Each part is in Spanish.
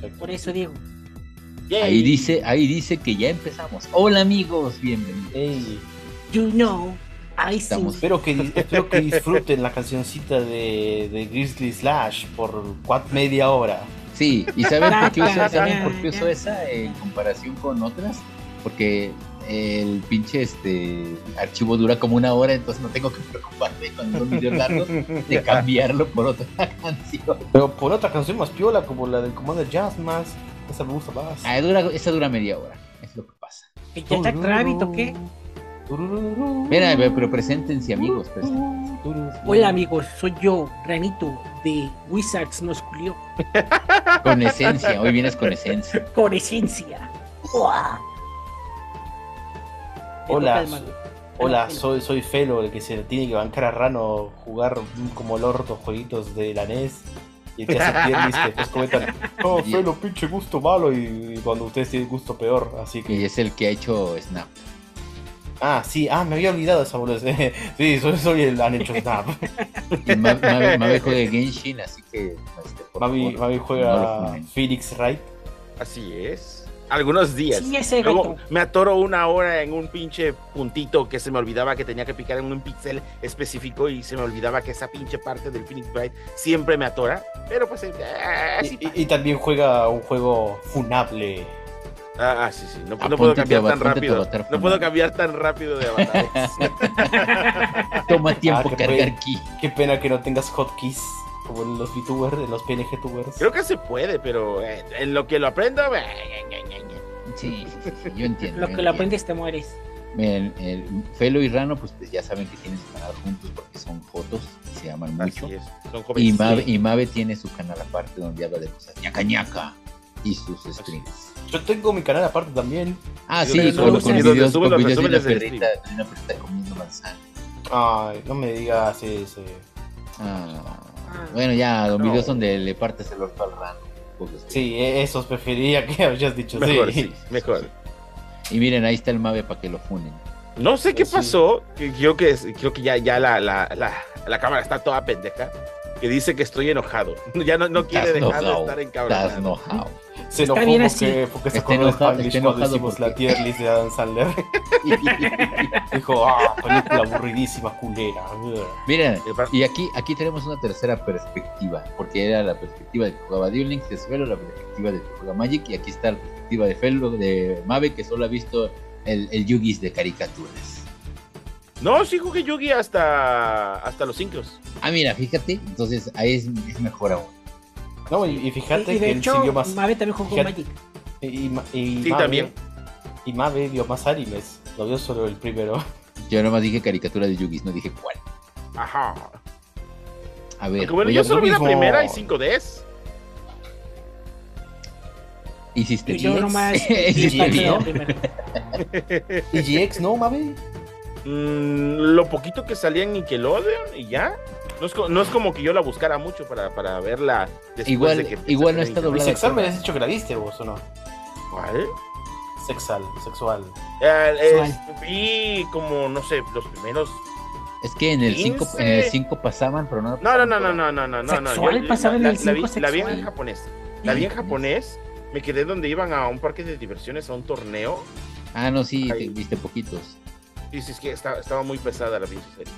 perfecto. Por eso digo. Ahí dice, ahí dice que ya empezamos. Hola amigos, bienvenidos. You know, I. Estamos- espero, que, espero que disfruten la cancioncita de, de Grizzly Slash por cuat- media hora. Sí, ¿y saben por qué uso, saben por qué uso esa en comparación con otras? Porque el pinche este archivo dura como una hora, entonces no tengo que preocuparme con los videos largos de cambiarlo por otra canción. Pero por otra canción más piola, como la del Commander Jazz, más. Esa me gusta más. Ah, dura, esa dura media hora, es lo que pasa. ¿Que ya está Rabbit o qué? Mira, pero preséntense amigos, preséntense. Hola amigos, soy yo, Ranito, de Wizards nos culió. Con esencia, hoy vienes con esencia. Con esencia. ¡Uah! Hola. Hola, soy, soy Felo, el que se tiene que bancar a Rano jugar como el orto jueguitos de la NES. Y el que hace tier list que después comentan, oh, Felo, pinche gusto malo. Y, y cuando ustedes tienen gusto peor, así que. Y es el que ha hecho Snap. Ah, sí, ah, me había olvidado esa boludez. sí, soy, soy el han hecho Snap. Y Ma- Mabe, Mabe juega Genshin, así que este, Mavi, Mavi juega. Phoenix Wright. Así es. Algunos días. Sí, ese Luego me atoro una hora en un pinche puntito que se me olvidaba que tenía que picar en un pixel específico y se me olvidaba que esa pinche parte del Phoenix Bright siempre me atora. Pero pues, eh, sí Y, y- y también juega un juego funable. Ah, ah, sí, sí. No, no puedo cambiar avatar, tan rápido. avatar No puedo cambiar tan rápido de avatares. Toma tiempo Ah, cargar aquí. Qué pena que no tengas hotkeys como en los VTubers, en los PNG tubers. Creo que se puede, pero eh, en lo que lo aprendo. eh. Sí, sí, sí, sí, yo entiendo. Lo que lo aprendes te mueres. Miren, el Felo y Rano, pues, pues, ya saben que tienen su canal juntos porque son fotos y se llaman mucho. Así es. Son Y Mabe tiene su canal aparte donde habla de cosas ñaca ñaca y sus streams. Yo tengo mi canal aparte también. Ah, sí, donde con, con videos, sube con los videos de una perrita, de una perrita comiendo manzana. Ay, no me digas ese. Ah, bueno, ya, los No. videos donde le partes el orto al Rano. pues, este. Sí, e- esos preferiría que hayas dicho. Mejor, sí. sí, mejor. Y miren, ahí está el Mabe para que lo funen. No sé qué Pues sí. pasó, que creo que, creo que ya, ya la, la, la, la cámara está toda pendeja, que dice que estoy enojado. Ya no, no quiere dejar de estar Estás encabronado. Se Está bien porque, así. porque se acordó de enojado- Spanglish está cuando hicimos porque- la tier list de Adam Sandler. Dijo, ah, película aburridísima, culera. Miren, Y aquí, aquí tenemos una tercera perspectiva, porque era la perspectiva de que jugaba Duel Links, de Felo, la perspectiva de que juega Magic, y aquí está la perspectiva de Felo, de Mabe, que solo ha visto el, el Yugis de caricaturas. No, sí jugué Yugi hasta, hasta los sincros. Ah, mira, fíjate, entonces ahí es, es mejor aún. No, y, y fíjate y, y de que él hecho, siguió más. Mabe también jugó fíjate- Magic. Y, y, y Sí, Mabe- también. Y Mabe vio más animes. Lo vio solo el primero. Yo nomás dije caricatura de Yugis, no dije cuál. Ajá. A ver, Aunque bueno, yo solo vi la primera y 5Ds. ¿hiciste Y yo GX? nomás. ¿Y GX no, Mabe? Mm, lo poquito que salía en Nickelodeon y ya. No es, no es como que yo la buscara mucho para, para verla después Igual- de que igual no está en Y doblada. sexual me habías dicho que la viste vos, ¿o no? ¿Cuál? Sexual, sexual. Eh, Sexual. vi como, no sé, los primeros. Es que en el 5 15. en el 5 pasaban, pero no. No, no, no, no, no, no, no, no. no. ¿Sexual? Yo- ¿Pasaba en la, el la vi, cinco la vi en japonés. La vi en japonés. Me quedé donde iban a un parque de diversiones, a un torneo. Ah, no, sí, te viste poquitos. Y sí, es que estaba, estaba muy pesada la pinche serie.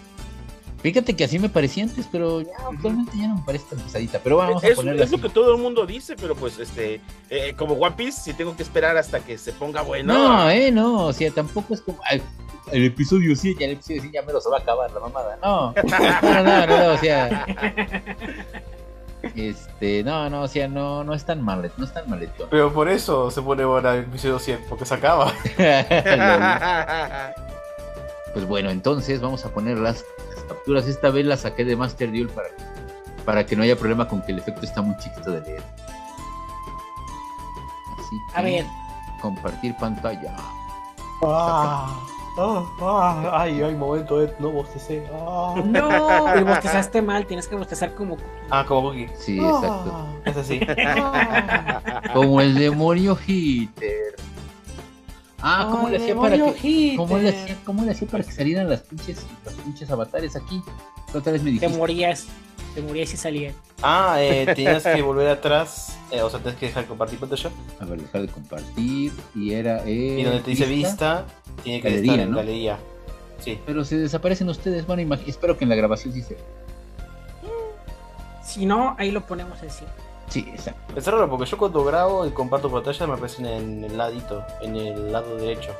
Fíjate que así me parecía antes, pero ya actualmente ya no me parece tan pesadita. Pero vamos a Es, ponerla es lo que todo el mundo dice, pero pues, este, eh, como One Piece, si tengo que esperar hasta que se ponga bueno. No, eh, no, o sea, tampoco es como. ay, el episodio 100, ya el episodio 100 ya me lo se va a acabar la mamada. No, no, no, no, no, o sea. Este, no, no, o sea, no, no es tan mal, no es tan maletón. Pero por eso se pone buena el episodio 100, porque se acaba. pues bueno, entonces vamos a poner las capturas. Esta vez las saqué de Master Duel para, para que no haya problema con que el efecto está muy chiquito de leer. Así que, A ver. compartir pantalla. Ah, ah, ah, ay, ay, momento no bostecé. Ah, No, y bostezaste mal, tienes que bostezar como. ah como Cookie. Sí, exacto. Ah, es así. Como el demonio Hitter. Ah, ¿cómo le hacía para que, ¿cómo le hacía, cómo le hacía para que salieran las pinches, los pinches avatares aquí? Otra vez me Te dijiste. morías. Te morías y salía. Ah, eh, tenías que volver atrás. eh, o sea, tienes que dejar de compartir pantalla. A ver, dejar de compartir. Y era. eh, Y donde te dice vista, tiene que Galería, estar en ¿no? galería. Sí. Pero se desaparecen ustedes. Bueno, espero que en la grabación sí se. Si no, ahí lo ponemos así. Sí, exacto. Es raro porque yo cuando grabo y comparto pantalla me aparecen en el ladito, en el lado derecho.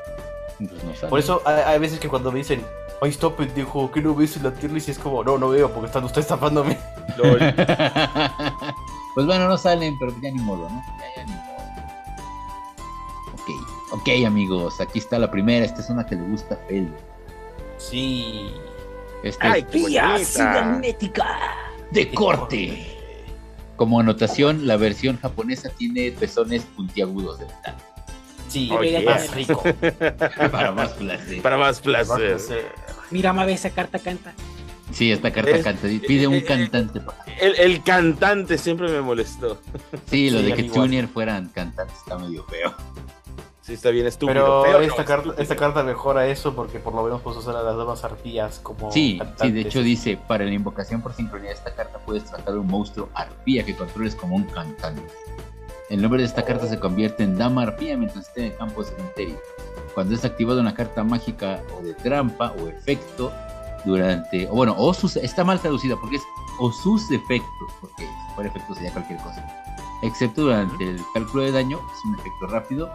Pues no. Por eso hay, hay veces que cuando me dicen, ahí está pendejo, ¿qué no ves en la tier list? Y es como, no, no veo porque están ustedes tapándome. Lol. pues bueno, no salen, pero ya ni modo, ¿no? Ya, ya ni modo. Ok, ok, amigos. Aquí está la primera. Esta es una que le gusta a Fel. Sí. Esta Ay, es qué ¡Vía bonita. cibernética! de corte. Como anotación, la versión japonesa tiene pezones puntiagudos de metal. Sí, Oye. más rico. Para más placer. Para más placer. Mira, Mabe, esa carta canta. Sí, esta carta Es- canta. Pide un eh, eh, cantante. para- El, el cantante siempre me molestó. Sí, lo sí, de que. Junior fueran cantantes está medio feo. Sí, está bien estúpido. Pero no, esta, carta, estúpido. esta carta mejora eso porque por lo menos puedes usar a las damas arpías como Sí, sí, de hecho dice, para la invocación por sincronía de esta carta puedes tratar un monstruo arpía que controles como un cantante. El nombre de esta carta se convierte en dama arpía mientras esté en el campo de cementerio. Cuando es activada una carta mágica o de trampa o efecto durante, o bueno, o sus, está mal traducida porque es o sus efectos, porque fuera efecto sería cualquier cosa. Excepto durante el cálculo de daño, es un efecto rápido,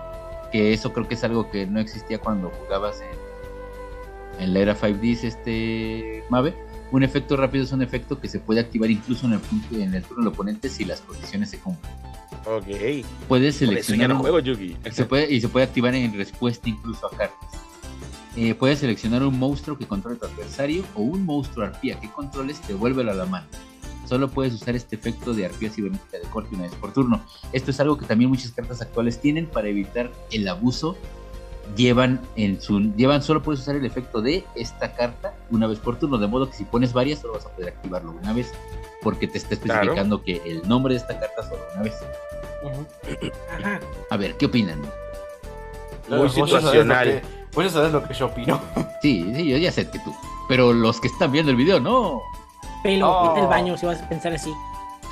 que eso creo que es algo que no existía cuando jugabas en, en la era 5Ds, este Mave. Un efecto rápido es un efecto que se puede activar incluso en el, punto- en el turno del oponente si las condiciones se cumplen. Ok. Puedes seleccionar un- juego Yugi. se puede, y se puede activar en respuesta incluso a cartas. Eh, puedes seleccionar un monstruo que controle tu adversario o un monstruo arpía que controles, devuélvelo a la mano. Solo puedes usar este efecto de arpía cibernética de corte una vez por turno. Esto es algo que también muchas cartas actuales tienen para evitar el abuso. Llevan en su llevan solo puedes usar el efecto de esta carta una vez por turno, de modo que si pones varias solo vas a poder activarlo una vez porque te está Claro. especificando que el nombre de esta carta solo una vez. A ver, ¿qué opinan? Muy situacional. ya sabés lo que yo opino. Sí, sí, yo ya sé que tú. Pero los que están viendo el video, no. Pelo, Oh. vete al baño si vas a pensar así.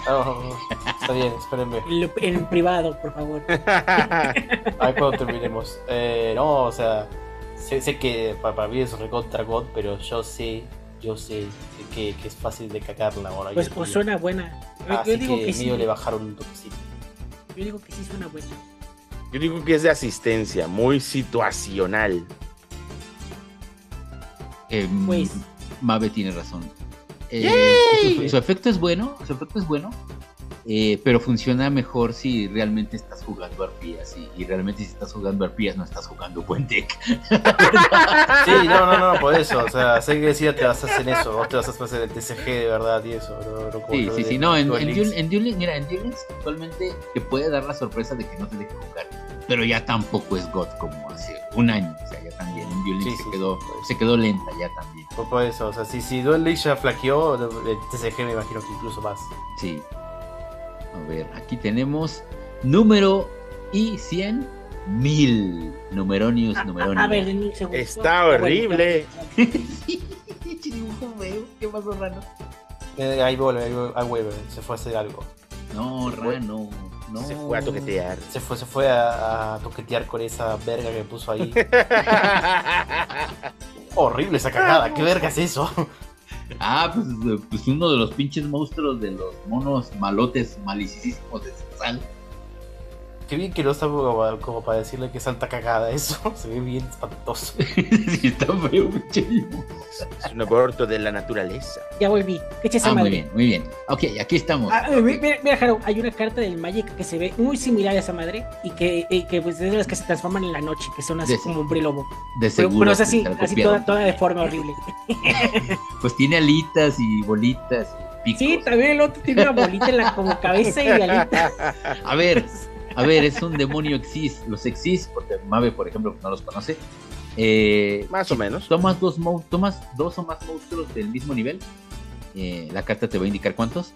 Oh, está bien, espérenme. En, privado, por favor. Ahí cuando terminemos. Eh, no, o sea, sé, sé que pa- para mí es recontra God, pero yo sé, yo sé que, que es fácil de cagarla ahora. Pues, pues día. suena buena. Yo, Así yo digo que, que, sí. le bajaron un toquecito. Yo digo que sí suena buena. Yo digo que es de asistencia, muy situacional. Eh, Pues. Mabe tiene razón. Eh, su, su efecto es bueno, su efecto es bueno, eh, pero funciona mejor si realmente estás jugando arpías y, y realmente si estás jugando arpías no estás jugando buen deck. Sí, no, no, no, por eso. O sea, sé que decía te vas a hacer eso, vos te vas a hacer el TCG de verdad y eso. No, no como Sí, sí, de sí, no, en, Duel en, Links. Duel, en Duel mira, en Duel actualmente te puede dar la sorpresa de que no te deje jugar, pero ya tampoco es God como hace un año, o sea, ya también en Links Sí, se, sí, quedó, pues. se quedó lenta ya también, Por, por eso, o sea, si, si Duel Links ya flaqueó, el TCG me imagino que incluso más. sí. A ver, aquí tenemos número y 100 mil numeronius, A, numeronius. a- a ver, denme un segundo. Está Ah, horrible. ¿Qué pasó, Rano? Eh, ahí vuelve, ahí vuelve, ahí vuelve, se fue a hacer algo. No, Rano, no. Se fue a toquetear. Se fue, se fue a, a toquetear con esa verga que puso ahí. Horrible esa cagada, ¿qué verga es eso? Ah, pues, pues uno de los pinches monstruos de los monos malotes malicísimos de Sal. Qué bien que no está como, como para decirle que es alta cagada eso. Se ve bien espantoso. sí, está feo. Es un aborto de la naturaleza. Ya volví. ¿Qué echa esa Ah, muy madre? bien, muy bien. Ok, aquí estamos. Ah, eh, mira, mira, Jaro, hay una carta del Magic que se ve muy similar a esa madre y que, y que pues, es de las que se transforman en la noche, que son así De- como hombre lobo. De Pero, seguro. pero es así, así toda, toda de forma horrible. Pues tiene alitas y bolitas y picos. Sí, también el otro tiene una bolita en la como cabeza y alita. A ver, a ver, es un demonio Exis. Los Exis, porque Mabe, por ejemplo, no los conoce. Eh, Más o menos. tomas dos, tomas dos o más monstruos del mismo nivel. eh, la carta te va a indicar cuántos.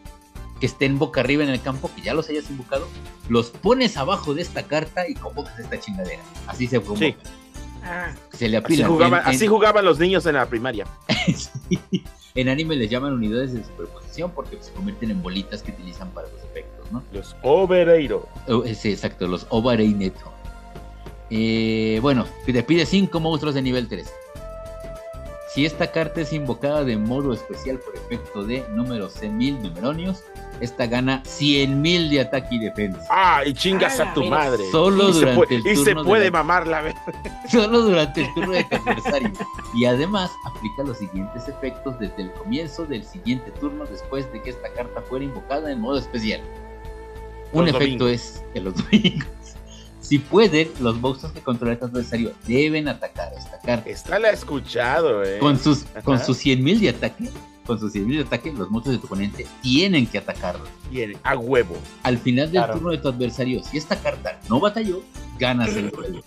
Que estén boca arriba en el campo, que ya los hayas invocado. Los pones abajo de esta carta y convocas esta chingadera. Así se convoca. Sí. Ah, Se le Así apila. jugaban, En- en- así jugaban los niños en la primaria. Sí. En anime les llaman unidades de superposición porque se convierten en bolitas que utilizan para los efectos, ¿no? Los Overeiro. Oh, sí, exacto, los Ovareineto. Eh, bueno, te pide 5 monstruos de nivel 3. Si esta carta es invocada de modo especial por efecto de número 100.000 numeronios, esta gana 100.000 de ataque y defensa. Ah, y chingas a tu madre. Solo y se durante puede, el y se turno de puede la- mamar la. Solo durante el turno de tu adversario. Y además aplica los siguientes efectos desde el comienzo del siguiente turno después de que esta carta fuera invocada en modo especial. Un Los efecto domingos. es en los domingos. Si pueden, los monstruos que controla tu adversario deben atacar esta carta. Esta la he escuchado, eh. Con sus, con sus 100.000 de ataque, con sus 100.000 de ataque, los monstruos de tu oponente tienen que atacarlo. Bien, a huevo. Al final del Claro. turno de tu adversario, si esta carta no batalló, ganas el duelo.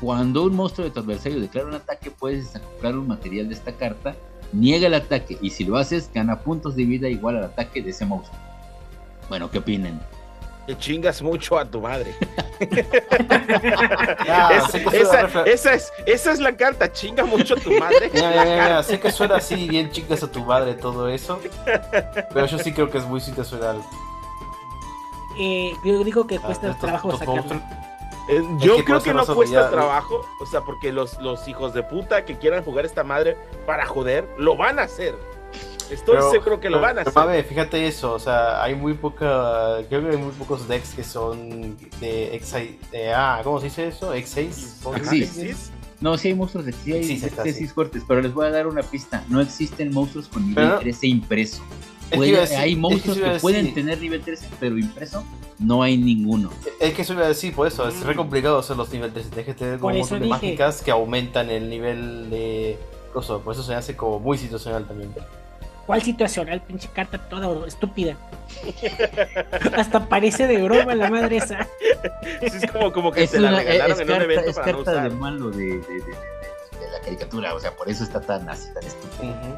Cuando un monstruo de tu adversario declara un ataque, puedes desacoplar un material de esta carta, niega el ataque y si lo haces, gana puntos de vida igual al ataque de ese monstruo. Bueno, ¿qué opinan? Que chingas mucho a tu madre. Es- esa, es, esa es la carta, chinga mucho a tu madre. Mira, mira, mira, sé que suena así bien chicas a tu madre todo eso, pero yo sí creo que es muy situacional. Eh, yo digo que Ah, cuesta trabajo sacarlo. monstruos. Eh, Yo que creo que no cuesta ya- trabajo, o sea, porque los, los hijos de puta que quieran jugar esta madre para joder, lo van a hacer. Estoy Pero- seguro que lo van a pero, hacer. Mabe, fíjate eso, o sea, hay muy poca, creo que hay muy pocos decks que son de X6, de, ah, ¿cómo se dice eso? X6. Ajá, Sí. sí. No, sí hay monstruos de sí hay Sí, fuertes, pero les voy a dar una pista. No existen monstruos con nivel Pero no- 13 impreso. Es que Puede- decir- hay es que monstruos a que pueden tener nivel 13, pero impreso no hay ninguno. Es que eso iba a decir, por eso, es re complicado hacer los niveles 3, tienes que tener como montón de dije. mágicas que aumentan el nivel de por eso se hace como muy situacional también. ¿Cuál situacional? Pinche carta toda estúpida. Hasta parece de broma la madre esa. Sí, es como, como que Es, te la una, regalaron en un carta, evento es para no de malo de, de- de- de- de la caricatura, o sea, por eso está tan así, tan estúpido. Ujú.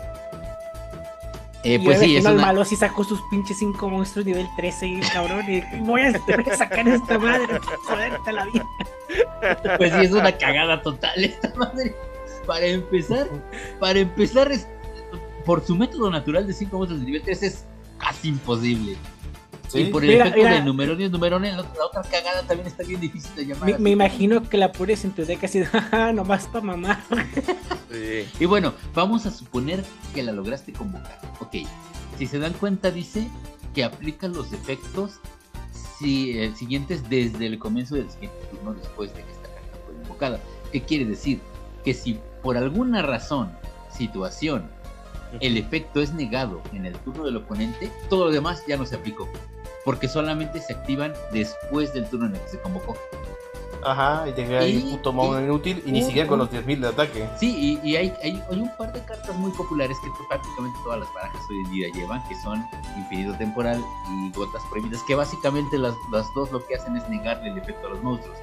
Eh, pues sí, es una, malo si sacó sus pinches cinco monstruos nivel 13 y cabrón. Y voy a, te voy a sacar esta madre. Joderte la vida. pues sí, es una cagada total esta madre. Para empezar, para empezar, es, por su método natural de 5 monstruos de nivel 3 es casi imposible. Sí, Y por el Mira, efecto mira. de numerones, numerones, la, otra cagada también está bien difícil de llamar. Me, me imagino que la pones en tu deck así, jaja, nomás para mamar. Sí. Y bueno, vamos a suponer que la lograste convocar. Ok, si se dan cuenta, dice que aplica los efectos si, eh, siguientes desde el comienzo del siguiente turno después de que esta carta fue invocada. ¿Qué quiere decir? Que si por alguna razón, situación, el efecto es negado en el turno del oponente, todo lo demás ya no se aplicó. Porque solamente se activan después del turno en el que se convocó. Ajá, y te queda ahí un puto inútil y ni siquiera con los 10.000 de ataque. Sí, y, y hay, hay, hay un par de cartas muy populares que prácticamente todas las barajas hoy en día llevan, que son Infinito Temporal y Gotas Prohibidas, que básicamente las, las dos lo que hacen es negarle el efecto a los monstruos.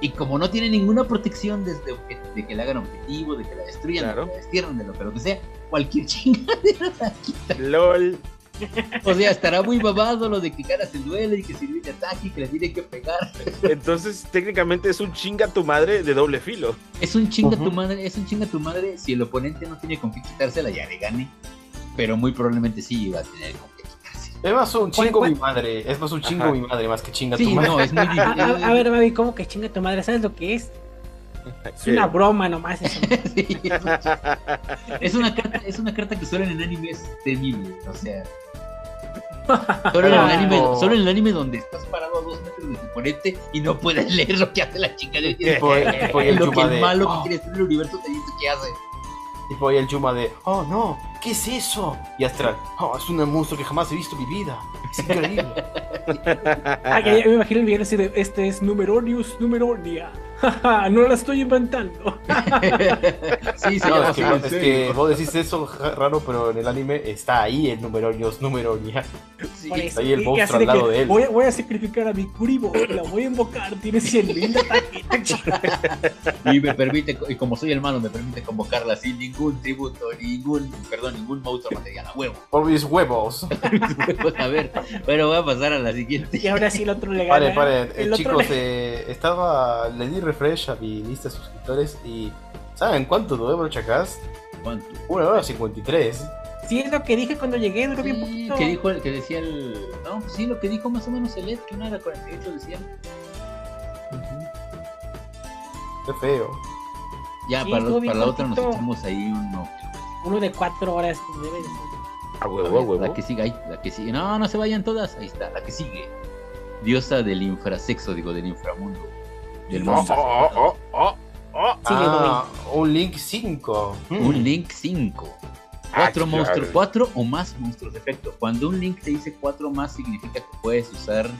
Y como no tiene ninguna protección desde de que le hagan objetivo, de que la destruyan, Claro. de que la destierren, de lo que, lo que sea, cualquier chingadera. LOL. O sea, estará muy babado lo de que ganas el duelo y que sirve de ataque y que le tiene que pegar. Entonces, técnicamente es un chinga tu madre de doble filo. Es un chinga tu Ujú. madre, es un chinga tu madre si el oponente no tiene con qué quitársela, ya le gane. Pero muy probablemente sí iba a tener con qué quitarse. Es más un ¿Cuál- chingo mi madre, es más un chingo Ajá. mi madre más que chinga Sí, tu madre. no, es muy A, difícil. a- a ver, Mavi, ¿cómo que chinga tu madre? ¿Sabes lo que es? Es una broma nomás eso. Sí, es, un- es una carta, es una carta que solo en el anime es temible, o sea. Solo en, el anime, solo en el anime donde estás parado a dos metros de tu oponente y no puedes leer lo que hace la chica de Tipo, tipo y el lo que de, malo "Oh", que quiere destruir el universo te dice que hace. tipo ahí el Yuma de, oh no, ¿qué es eso? Y Astral, oh, es un monstruo que jamás he visto en mi vida. Es increíble. Ah, ya me imagino el video así de, este es Numeronius Numeronia. No la estoy inventando. Sí, se No, es que, es que vos decís eso raro, pero en el anime está ahí el Numeronios Numeronia. Sí. Por eso, ahí el monstruo al de lado que de él. Voy, a- voy a sacrificar a mi Kuribo, la voy a invocar, tiene 100 mil de. Y me permite, y como soy el malo, me permite convocarla sin ningún tributo, ningún, perdón, ningún monstruo material, a huevo. Por mis huevos. a ver, bueno, voy a pasar a la siguiente. Y ahora sí el otro le gana. Paren. Eh, El otro chicos, le- eh, estaba. Le di refresh a mi lista de suscriptores y. ¿Saben cuánto duró Brochacast? ¿Cuánto? Una hora 53. Sí, es lo que dije cuando llegué, duró bien poquito. que dijo el que decía el. No, sí, lo que dijo más o menos el Ed, que una hora 48 decía. Qué feo. Ya, Sí, para, la otra nos echamos ahí uno. Uno de cuatro horas. debe de. A A huevo, a ver, huevo. La que sigue ahí, la que sigue. No, no se vayan todas. Ahí está, la que sigue. Diosa del infrasexo, digo, del inframundo. Del Oh, mundo. oh, oh, oh, oh. Sigue, ah, un Link 5. Un Link 5. Ah, Cuatro claro. monstruos, cuatro o más monstruos de efecto. Cuando un link te dice cuatro más, significa que puedes usar.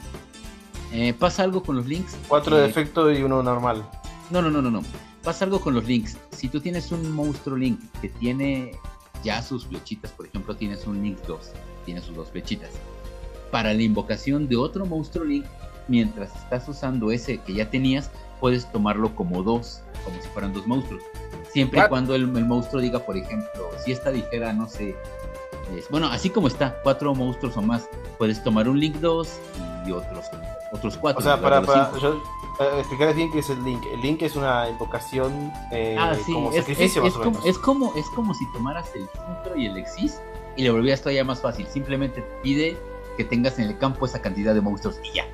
eh, pasa algo con los links. 4 de eh, efecto y uno normal. No, no, no, no, no. Pasa algo con los links. Si tú tienes un monstruo link que tiene ya sus flechitas, por ejemplo, tienes un link 2, tiene sus dos flechitas. Para la invocación de otro monstruo link, mientras estás usando ese que ya tenías, puedes tomarlo como dos, como si fueran dos monstruos. Siempre y cuando el, el monstruo diga, por ejemplo, si esta dijera, no sé, es- bueno, así como está, cuatro monstruos o más, puedes tomar un link 2 y otros, otros cuatro. O sea, para, para yo, eh, explicarles bien qué es el Link. El Link es una invocación eh, Ah, sí, como es, sacrificio, es- más o como, menos. es, como, es como si tomaras el filtro y el exis y le volvieras todavía más fácil. Simplemente te pide que tengas en el campo esa cantidad de monstruos y ya.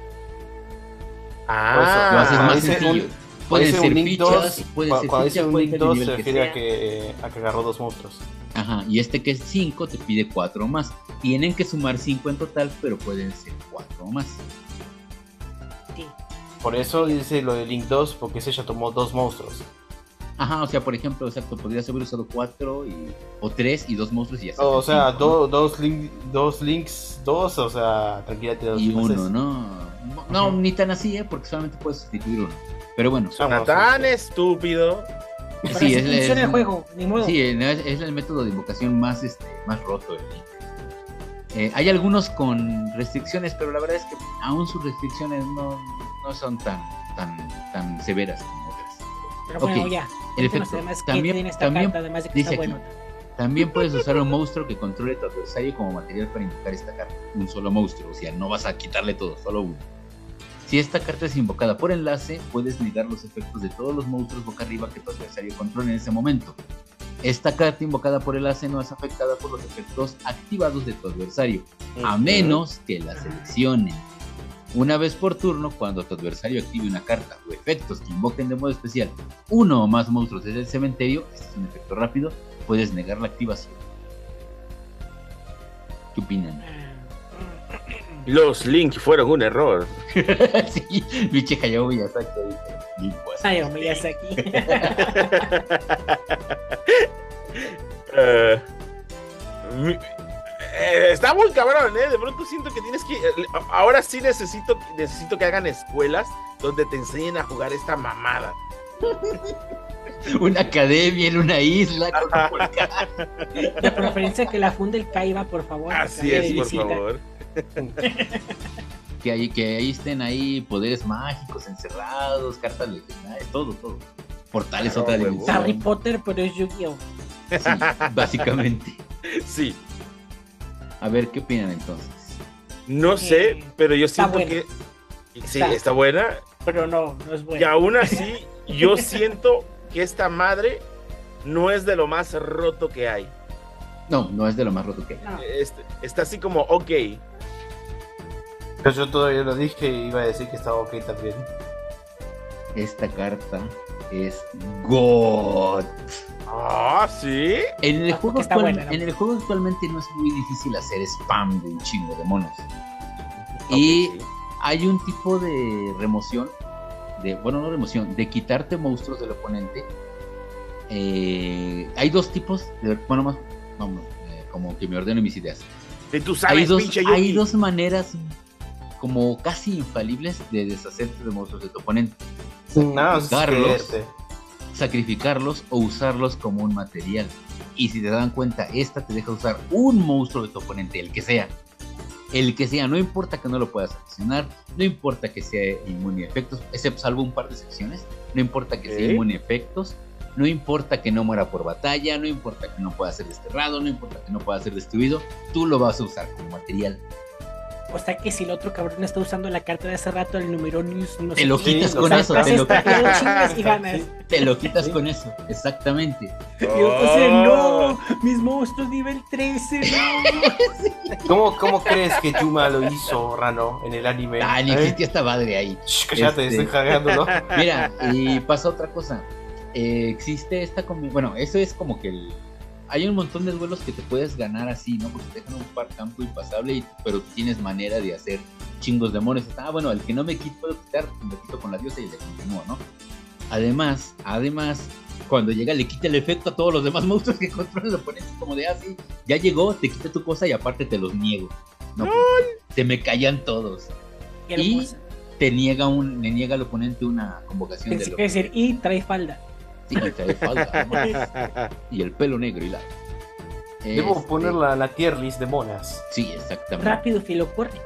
Ah, Lo haces más dice sencillo. dice ser un Link fichas, 2, pueden cua- ser cuando dice un pueden Link ser el 2 nivel se que refiere a que, a que agarró dos monstruos. Ajá, y este que es 5 te pide 4 más. Tienen que sumar 5 en total, pero pueden ser 4 más. Sí. Por eso dice lo de Link 2, porque ese ya tomó dos monstruos. Ajá, o sea, por ejemplo, exacto, podrías haber usado 4 y, o 3 y dos monstruos y ya O serían sea, cinco, dos, link, dos Links, dos, o sea, tranquilate dos y uno, ¿no? No, ni tan así, ¿eh? Porque solamente puedes sustituir uno. Pero bueno, Vamos, tan este. estúpido. Sí, es, es- el juego, ni modo. Sí, eh, es, es el método de invocación más, este, más roto. del Link. Eh, hay algunos con restricciones, pero la verdad es que aún sus restricciones no, no son tan, tan, tan severas como otras. Pero bueno, ok, ya. Cuéntanos efecto, además también- tiene esta también carta, además de que dice está aquí, bueno. También puedes usar un monstruo que controle tu adversario como material para invocar esta carta. Un solo monstruo, o sea, no vas a quitarle todo, solo uno. Si esta carta es invocada por enlace, puedes negar los efectos de todos los monstruos boca arriba que tu adversario controle en ese momento. Esta carta invocada por enlace no es afectada por los efectos activados de tu adversario, a menos que la seleccionen. Una vez por turno, cuando tu adversario active una carta o efectos que invoquen de modo especial uno o más monstruos desde el cementerio, este es un efecto rápido, puedes negar la activación. ¿Qué opinan? Los Link fueron un error. sí, biche Hayao Miyazaki. ahí. Hayao Miyazaki. Mi- eh, está muy cabrón, ¿eh? De pronto siento que tienes que. eh, Ahora sí necesito, necesito que hagan escuelas donde te enseñen a jugar esta mamada. Una academia en una isla con un. De preferencia que la funde el Kaiba, por favor. Así que es, por visita. favor. que, ahí, que ahí estén ahí poderes mágicos encerrados, cartas legendarias, todo, todo. Portales Claro, otra dimensión. Harry Potter, pero es Yu-Gi-Oh! Sí, básicamente. Sí, A ver, ¿qué opinan entonces? no sé, Eh, pero yo siento buena. que. Sí, Está. está buena. Pero no, no es Y bueno. aún así, yo siento que esta madre no es de lo más roto que hay. No, no es de lo más roto que hay. No. Este- está así como, ok, Pero yo todavía lo dije y iba a decir que estaba ok también. Esta carta es God. Ah, sí. En el, Ah, juego porque está actual- buena, ¿no? en el juego actualmente no es muy difícil hacer spam de un chingo de monos. Y sí. hay un tipo de remoción, de, bueno, no remoción, de quitarte monstruos del oponente. Eh, hay dos tipos, de, bueno, más, vamos, eh, como que me ordeno mis ideas. Y tú Hay sabes, dos, pinche hay dos maneras como casi infalibles de deshacerte de monstruos de tu oponente. Nada, es Sacrificarlos, o usarlos como un material. Y si te dan cuenta, esta te deja usar un monstruo de tu oponente, el que sea. El que sea, no importa que no lo puedas accionar, no importa que sea inmune a efectos, excepto salvo un par de secciones, no importa que sea inmune a efectos, no importa que no muera por batalla, no importa que no pueda ser desterrado, no importa que no pueda ser destruido, tú lo vas a usar como material. O sea que si el otro cabrón está usando la carta de hace rato, el número news, no Te lo qué, quitas con eso, te lo, ganas. te lo quitas con eso, exactamente. Y entonces, no, mis monstruos nivel 13, no. ¿Cómo, ¿Cómo crees que Yuma lo hizo, Rano, en el anime? Ah, ni ¿Eh? existía esta madre ahí. Shh, cállate, Este- estoy jadeando, ¿no? Mira, y pasa otra cosa. Eh, existe esta Bueno, eso es como que el- hay un montón de duelos que te puedes ganar así, ¿no? Porque te dejan un par campo impasable, y- pero tú tienes manera de hacer chingos de demonios. Ah, bueno, el que no me quito, puedo quitar, me quito con la diosa y le continúo, ¿no? Además, además, cuando llega le quita el efecto a todos los demás monstruos que controlan el oponente, como de así, ya llegó, te quita tu cosa y aparte te los niego. No, se me callan todos. Y-. Te niega un, le niega al oponente una convocación Pensé de a decir, y trae falda. Y el pelo negro y la. Debo Este, ponerla en la tier list de monas. Sí, exactamente. Rápido, filo, corre.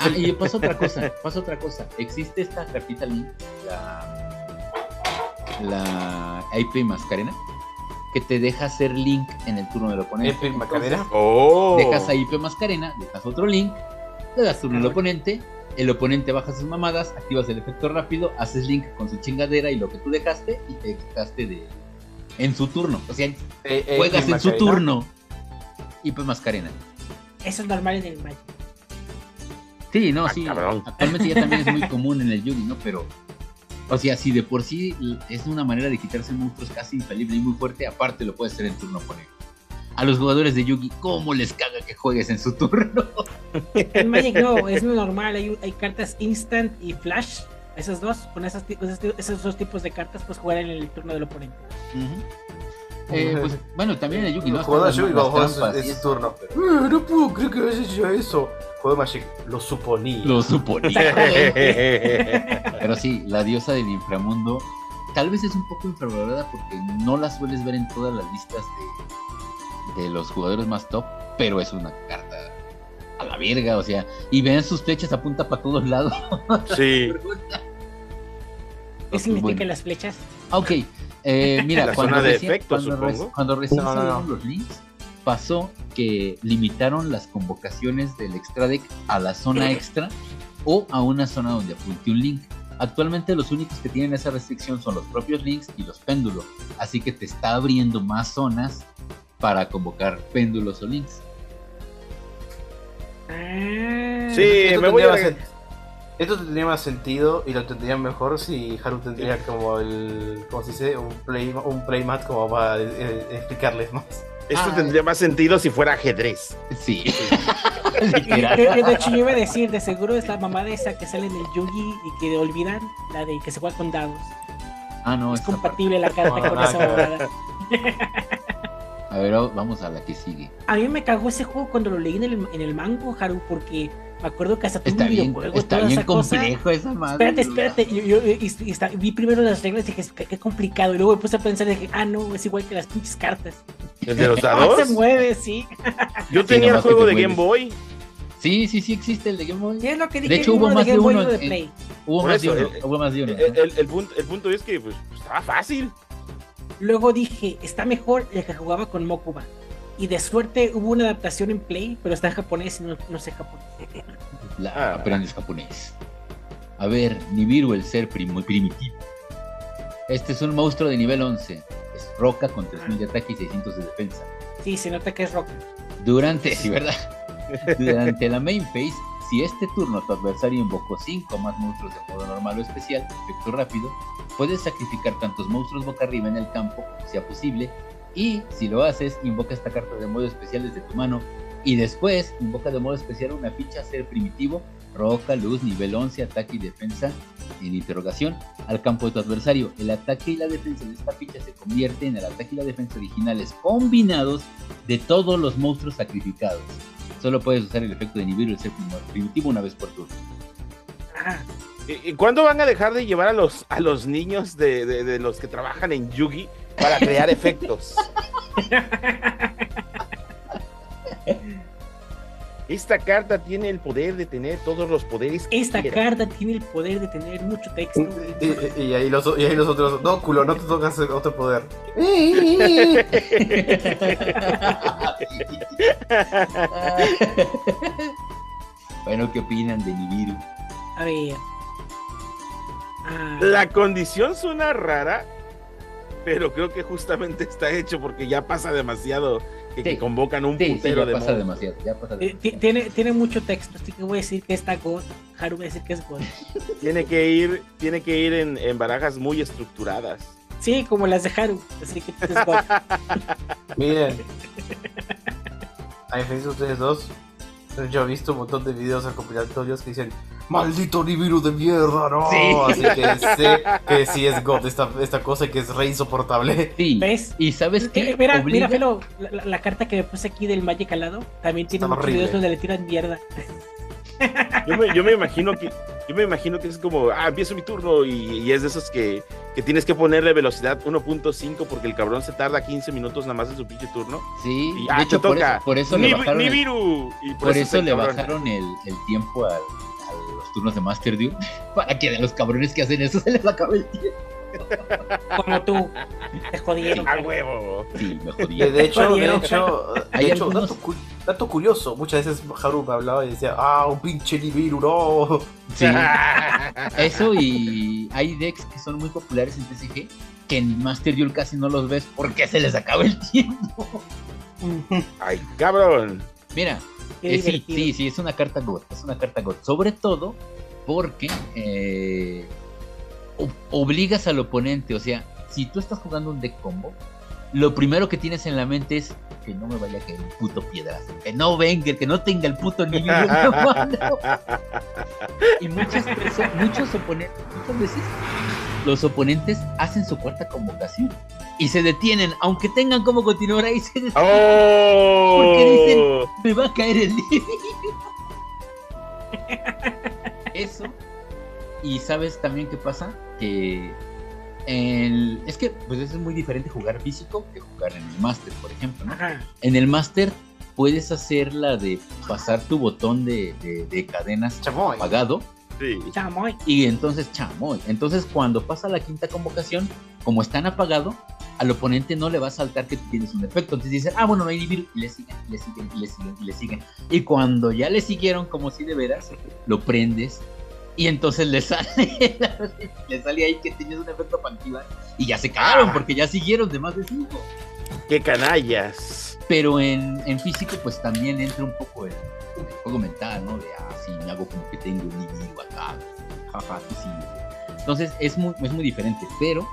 Ah, y pasa otra cosa, pasa otra cosa. Existe esta cartita Link, la, la IP Mascarena, que te deja hacer Link en el turno del oponente. Epic Macarena. Oh. Dejas a IP Mascarena, dejas otro Link, le das turno al oponente, el oponente baja sus mamadas, activas el efecto rápido, haces Link con su chingadera y lo que tú dejaste y te quitaste de en su turno. O sea, Eh, eh, juegas en su turno. IP Mascarena. Eso es normal en el Magic. Sí, no, Ah, sí. cabrón. Actualmente ya también es muy común en el Yugi, ¿no? Pero, o sea, si de por sí es una manera de quitarse monstruos casi infalible y muy fuerte, aparte lo puedes hacer en turno oponente. A los jugadores de Yugi, ¿cómo les caga que juegues en su turno? En Magic no, es normal. Hay, hay cartas instant y flash. Esas dos, con esas, esos, dos tipos de cartas, pues jugar en el turno del oponente. Eh, pues, bueno, también en el Yugi, ¿no? Jugadores Están Yugi trampas en su turno. pero Eh, no puedo creer que hayas hecho eso. Juego de Magic, lo suponía. Lo suponía. Pero sí, la diosa del inframundo tal vez es un poco infravalorada porque no la sueles ver en todas las listas de, de los jugadores más top, pero es una carta a la verga, o sea, y ven sus flechas apunta para todos lados. Sí. ¿Qué significan Bueno. las flechas? Ok, eh, mira, La cuando zona de recién, efecto, cuando, re- supongo. cuando recién No, no, salieron no. los links, pasó que limitaron las convocaciones del extra deck a la zona extra o a una zona donde apunte un link. Actualmente los únicos que tienen esa restricción son los propios links y los péndulos, así que te está abriendo más zonas para convocar péndulos o links. Ah, Sí, Esto me voy tendría a... sen- Esto tendría más sentido y lo tendría mejor si Haru tendría como el. ¿Cómo se dice? Un, play, un playmat como para eh, explicarles más. Esto Ah. tendría más sentido si fuera ajedrez. Sí. Y- y de hecho, yo iba a decir, de seguro es la mamá de esa que sale en el Yugi y que olvidan, la de que se juega con dados. Ah, no, es compatible la carta No, con nada esa mamada. A ver, vamos a la que sigue. A mí me cagó ese juego cuando lo leí en el, en el mango, Haru, porque me acuerdo que hasta tuvo Está un bien, videojuego está toda bien esa cosa. complejo esa madre. Espérate, espérate. Yo, yo- y- y está- vi primero las reglas y dije, qué, qué complicado. Y luego me puse a pensar y dije, ah, no, es igual que las pinches cartas. ¿El de los Ah, dados? se mueve, sí. Yo tenía el juego te de Game. Boy. Sí, sí, sí existe el de Game Boy. Es lo que dije. De hecho, hubo más de uno de en- Play. Hubo más de uno, el punto es que pues, estaba fácil. Luego dije, está mejor el que jugaba con Mokuba. Y de suerte hubo una adaptación en Play, pero está en japonés y no, no sé japonés. La, aprendes japonés. A ver, Nibiru, el ser primo, primitivo. Este es un monstruo de nivel 11. Es roca con 3000 de ataque y 600 de defensa. Sí, se nota que es rock. Durante, sí, ¿verdad? Durante la main phase, si este turno tu adversario invocó 5 más monstruos de modo normal o especial, efecto rápido, puedes sacrificar tantos monstruos boca arriba en el campo sea posible. Y si lo haces, invoca esta carta de modo especial desde tu mano. Y después invoca de modo especial una ficha ser primitivo, roca, luz, nivel 11, ataque y defensa en interrogación al campo de tu adversario. El ataque y la defensa de esta ficha se convierte en el ataque y la defensa originales combinados de todos los monstruos sacrificados. Solo puedes usar el efecto de Nibiru el ser prim- primitivo una vez por turno. Ah, ¿Y y cuándo van a dejar de llevar a los, a los niños de, de- de los que trabajan en Yugi para crear efectos? Esta carta tiene el poder de tener todos los poderes. esta quiera. carta tiene el poder de tener mucho texto. Y, y- y ahí los, y ahí los otros. No, culo, no te tocas otro poder. Bueno, ¿qué opinan de Nibiru? A ver. Ah, La condición suena rara, pero creo que justamente está hecho porque ya pasa demasiado que, que Sí. convocan un Sí, sí, putero ya de pasa demasiado, ya pasa eh, demasiado. ti- tiene, tiene mucho texto, así que voy a decir que está God. Haru va a decir que es God. Tiene que ir, tiene que ir en, en barajas muy estructuradas. Sí, como las de Haru, así que es God. Miren. A diferencia de ustedes dos, yo he visto un montón de videos recopilatorios que dicen ¡Maldito Nibiru de mierda, no! Sí. Así que sé que sí es God esta, esta cosa y que es re insoportable. Sí, ¿Ves? y ¿sabes qué? Eh, mira, Obliga- mira, Felo, la, carta que me puse aquí del Magic al lado también tiene Está muchos horrible. videos donde le tiran mierda. Yo me, yo me imagino que yo me imagino que es como, ah, empiezo mi turno y, y es de esos que, que tienes que ponerle velocidad 1.5 porque el cabrón se tarda 15 minutos nada más en su pinche turno. Sí, Y, de ah, hecho, te por toca. eso, por eso le Ni- bajaron, el, Nibiru. Y por eso está le cabrón. bajaron el, el tiempo al- a los turnos de Master Duel para que a los cabrones que hacen eso se les acabe el tiempo. Como tú. Te jodieron. A huevo. Sí, me jodí. De, de hecho, de Jodieron. hecho, de Hay hecho algunos- dato, cu- dato curioso, muchas veces Haru me hablaba y decía, ¡Ah, un pinche Nibiru, no! Sí, eso y hay decks que son muy populares en TCG que en Master Duel casi no los ves porque se les acaba el tiempo. Ay, cabrón. Mira, Eh, sí, sí, sí, es una carta God, es una carta God. Sobre todo porque eh, obligas al oponente, o sea, si tú estás jugando un deck combo, lo primero que tienes en la mente es que no me vaya a caer un puto piedrazo, que no venga, que no tenga el puto niño. Y muchas personas, muchos oponentes, muchas veces los oponentes hacen su cuarta convocación y se detienen, aunque tengan como continuar ahí, se detienen. ¡Oh! Porque dicen- me va a caer el libro. Eso. Y sabes también qué pasa? Que el- es que pues es muy diferente jugar físico que jugar en el máster, por ejemplo. ¿no? En el máster puedes hacer la de pasar tu botón de, de- de cadenas Chamoy. apagado Sí. Chamoy. y entonces chamoy. Entonces cuando pasa la quinta convocación, como están apagado, al oponente no le va a saltar que tú tienes un efecto. Entonces dicen, ah, bueno, no hay Nibiru. Y le siguen, y le siguen, y le siguen, y le siguen. Y cuando ya le siguieron como si de veras, lo prendes. Y entonces le sale, le sale ahí que tenías un efecto para activar. Y ya se cagaron Ah. porque ya siguieron de más de cinco. ¡Qué canallas! Pero en, en físico, pues también entra un poco el, el juego mental, ¿no? De, ah, sí, me hago como que tengo un Nibiru acá. Jaja, sí. Entonces es muy, es muy diferente, pero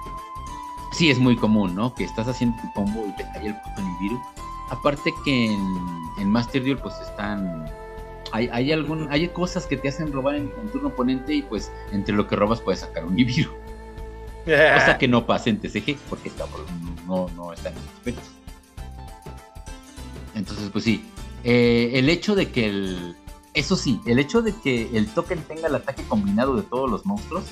sí es muy común, ¿no? Que estás haciendo tu combo y te cae el puto Nibiru. Aparte que en, en Master Duel, pues están. Hay, hay, algún, hay cosas que te hacen robar en, en turno oponente y pues entre lo que robas puedes sacar un Nibiru. Cosa que no pasa en TCG, porque está por- no, no están en aspectos. Entonces, pues sí. Eh, el hecho de que el. Eso sí, el hecho de que el token tenga el ataque combinado de todos los monstruos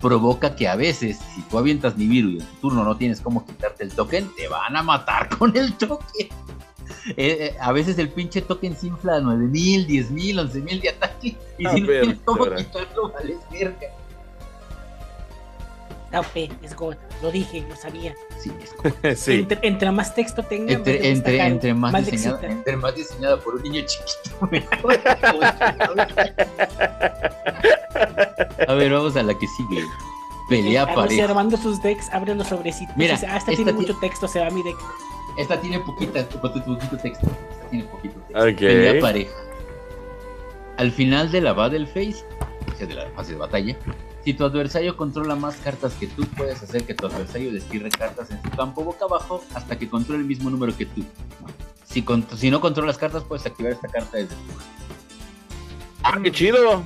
provoca que a veces, si tú avientas Nibiru y en tu turno no tienes cómo quitarte el token, te van a matar con el token. Eh, eh, a veces el pinche token se infla a 9000, 10000, 11000 de ataque y si no tienes cómo quitarlo, vales verga. OP, es God. Lo dije, lo sabía. Sí, es sí. Entre, entre más texto tenga, más entre, gusta entre, Haru, entre más, le diseñada, excita. entre más diseñada por un niño chiquito, mejor. a ver, vamos a la que sigue. Pelea pareja. Observando sus decks, abre los sobrecitos. Mira, Dice, ah, esta, esta tiene ti- mucho texto, se va mi deck. Esta tiene poquita, poquito, texto. Esta tiene poquito texto. Ok. Pelea pareja. Al final de la Battle Phase, o sea, de la fase de batalla, si tu adversario controla más cartas que tú, puedes hacer que tu adversario destierre cartas en su campo boca abajo hasta que controle el mismo número que tú. Si, con- si no controlas cartas, puedes activar esta carta desde tu mano. ¡Ah, qué chido!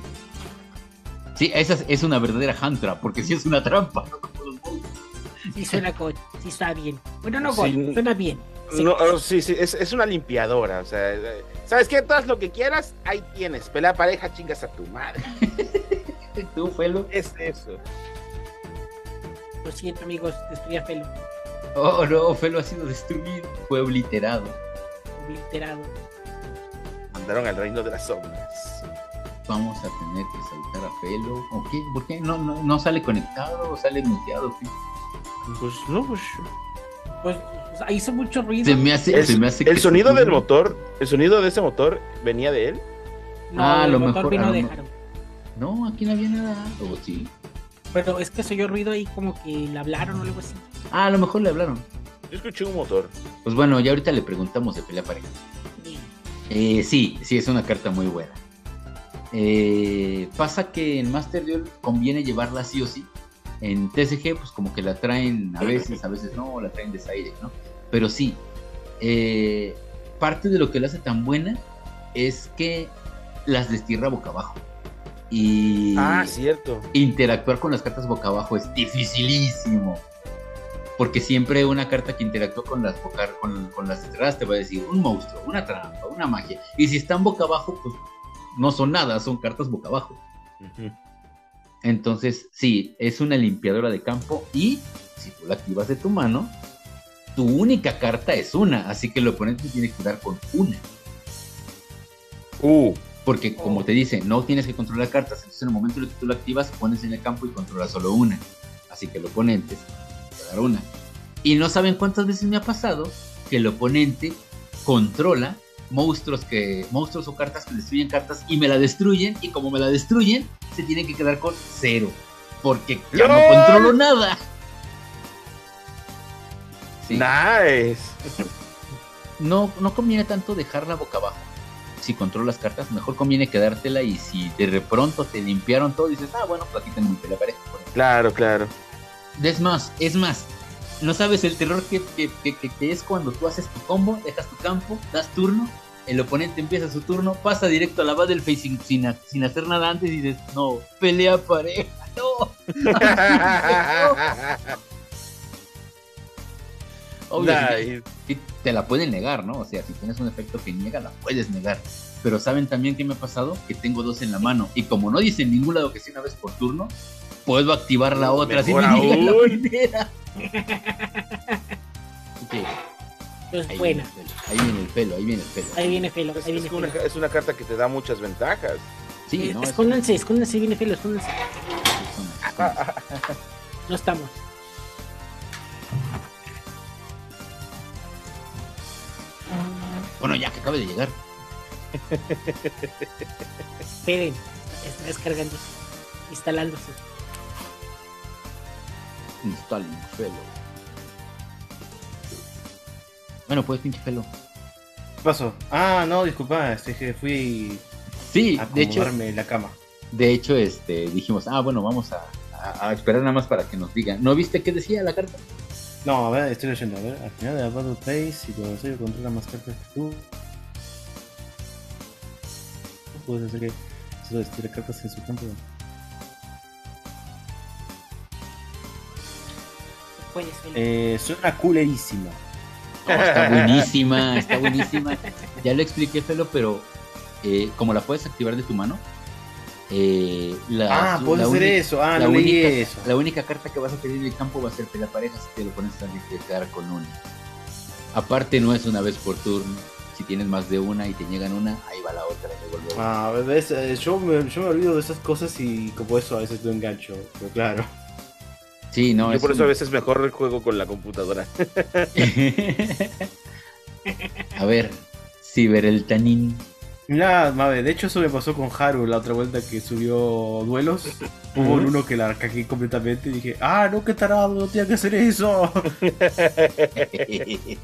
Sí, esa es, es una verdadera hantra, porque sí es una trampa, ¿no? Sí suena God, sí suena bien. Bueno, no God, Sí. suena bien. Sí. No, oh, sí, sí, es, es una limpiadora. O sea, eh, ¿sabes qué? Tú haz lo que quieras, ahí tienes. Pelea pareja, chingas a tu madre. Tú, Felo. Es eso. Lo siento, amigos, destruí a Felo. Oh, no, Felo ha sido destruido. Fue obliterado. Obliterado. Mandaron al reino de las sombras. Vamos a tener que saltar a Felo. ¿O qué? ¿Por qué no, no, no sale conectado o sale muteado? ¿Qué? Pues no, pues. Pues, pues, ahí hizo mucho ruido. Se me hace, El, se me hace el que sonido del motor, el sonido de ese motor venía de él. No, Ah, a el lo motor mejor, vino de Haru. No, aquí no había nada. ¿O sí? Pero es que se oyó ruido ahí como que le hablaron o algo así. Ah, a lo mejor le hablaron. Yo escuché un motor. Pues bueno, ya ahorita le preguntamos de pelea pareja. Bien. Eh, sí, sí, es una carta muy buena. Eh, pasa que en Master Duel conviene llevarla sí o sí. En TCG, pues como que la traen a veces, a veces no, la traen desaire, ¿no? Pero sí, eh, parte de lo que la hace tan buena es que las destierra boca abajo. Y Ah, cierto. interactuar con las cartas boca abajo es dificilísimo. Porque siempre una carta que interactúa con las, boca, con, con las desterradas te va a decir un monstruo, una trampa, una magia. Y si están boca abajo, pues no son nada, son cartas boca abajo. Entonces, sí, es una limpiadora de campo y si tú la activas de tu mano, tu única carta es una, así que el oponente tiene que dar con una. Uh, Porque como Oh. te dice, no tienes que controlar cartas, entonces en el momento en el que tú lo activas, pones en el campo y controlas solo una. Así que el oponente te va a dar una. Y no saben cuántas veces me ha pasado que el oponente controla monstruos que monstruos o cartas que destruyen cartas y me la destruyen y como me la destruyen se tienen que quedar con cero porque ya no controlo nada. Sí. nice. no, no conviene tanto dejarla boca abajo. Si controlas cartas, mejor conviene quedártela y si de pronto te limpiaron todo, dices, ah, bueno, pues aquí tengo mi pareja. Claro, claro. Es más, es más, no sabes el terror que, que- que- que- es cuando tú haces tu combo, dejas tu campo, das turno, el oponente empieza su turno, pasa directo a la Battlefield sin, sin, sin hacer nada antes y dices, no, pelea pareja, no. Obvio, si te- la pueden negar, ¿no? O sea, si tienes un efecto que niega, la puedes negar. Pero ¿saben también qué me ha pasado? Que tengo dos en la mano. Y como no dice en ningún lado que sea una vez por turno, puedo activar la otra. Si me Mejor niegan la aún. primera. Sí, Es ahí, buena. viene el pelo, ahí viene el pelo, ahí viene el pelo. Ahí viene Felo, Es, ahí es viene una, Felo. es una carta que te da muchas ventajas. Sí, ¿no? Es- escóndanse, escóndanse, viene Felo, escóndanse. No estamos. Bueno, ya que acabe de llegar. Esperen, está descargándose, instalándose. Installing pelo. Bueno, pues pinche pelo. ¿Qué pasó? Ah, no, disculpa, es que fui Sí, a de hecho, la cama. De hecho, este, dijimos, ah, bueno, vamos a, a- a esperar nada más para que nos digan. ¿No viste qué decía la carta? No, a ver, estoy leyendo, a ver. Al final de la Battle Phase, si tu adversario controla más cartas que tú, puedes hacer que solo destile cartas en su campo. Puedes, Felo. Eh, suena culerísimo. No, está buenísima, está buenísima. Ya lo expliqué, Felo, pero eh, como la puedes activar de tu mano, eh, la, ah, puedes hacer eso. Ah, la no leí única, eso. la única carta que vas a tener en el campo va a ser pelea pareja, si te lo pones a quedar con una. Aparte, no es una vez por turno. Si tienes más de una y te llegan una, ahí va la otra. Ah, ves, eh, yo, me, yo me olvido de esas cosas y como eso a veces lo engancho. Pero claro. Sí, no, Yo es por eso a veces mejor el juego con la computadora. a ver, Cibereltanin. Mira, Mabe, de hecho eso me pasó con Haru la otra vuelta que subió duelos. Hubo Ujú. uno que la cagué completamente y dije, ah, no, qué tarado, no tenía que hacer eso.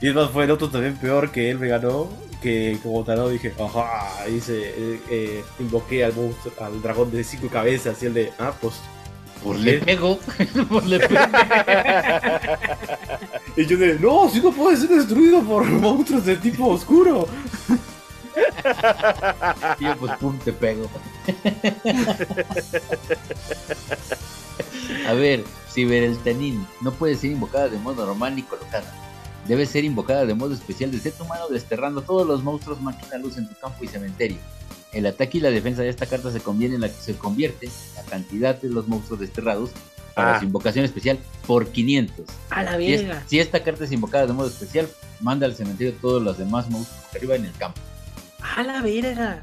Y además fue el otro también peor que él me ganó, que como tarado dije, ajá, dice, eh, eh, invoqué al monstruo, al dragón de cinco cabezas y el de, ah, pues. Pues le pego. Pues le pego. Y yo de, no, si no puede ser destruido por monstruos de tipo oscuro. Y yo, pues pum, te pego. A ver, Cibereltanin no puede ser invocada de modo normal ni colocada. Debe ser invocada de modo especial desde tu mano, desterrando todos los monstruos máquina luz en tu campo y cementerio. El ataque y la defensa de esta carta se conviene en la que se convierte la cantidad de los monstruos desterrados para Ah. su invocación especial por 500. A la Si, es- verga. si esta carta es invocada de modo especial, manda al cementerio todos los demás monstruos que arriba en el campo. A la verga.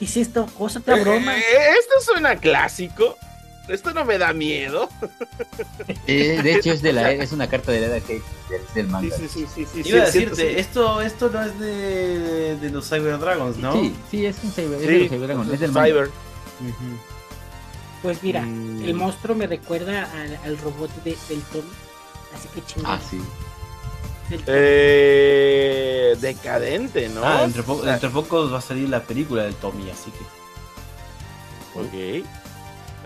¿Qué es esto? Cosa otra broma. Eh, esto suena clásico. Esto no me da miedo. Eh, de hecho, es, de la, es una carta de la edad que es del manga. Sí, sí, sí. sí, Iba a decirte, esto, esto no es de, de los Cyber Dragons, ¿no? Sí, sí, es un Cyber, es de los Cyber Dragons, es del manga. Cyber. Pues mira, mm. el monstruo me recuerda al, al robot de, del Tommy. Así que chingón. Ah, sí. Eh, decadente, ¿no? Ah, entre, po entre, pocos va a salir la película del Tommy, así que. Ok.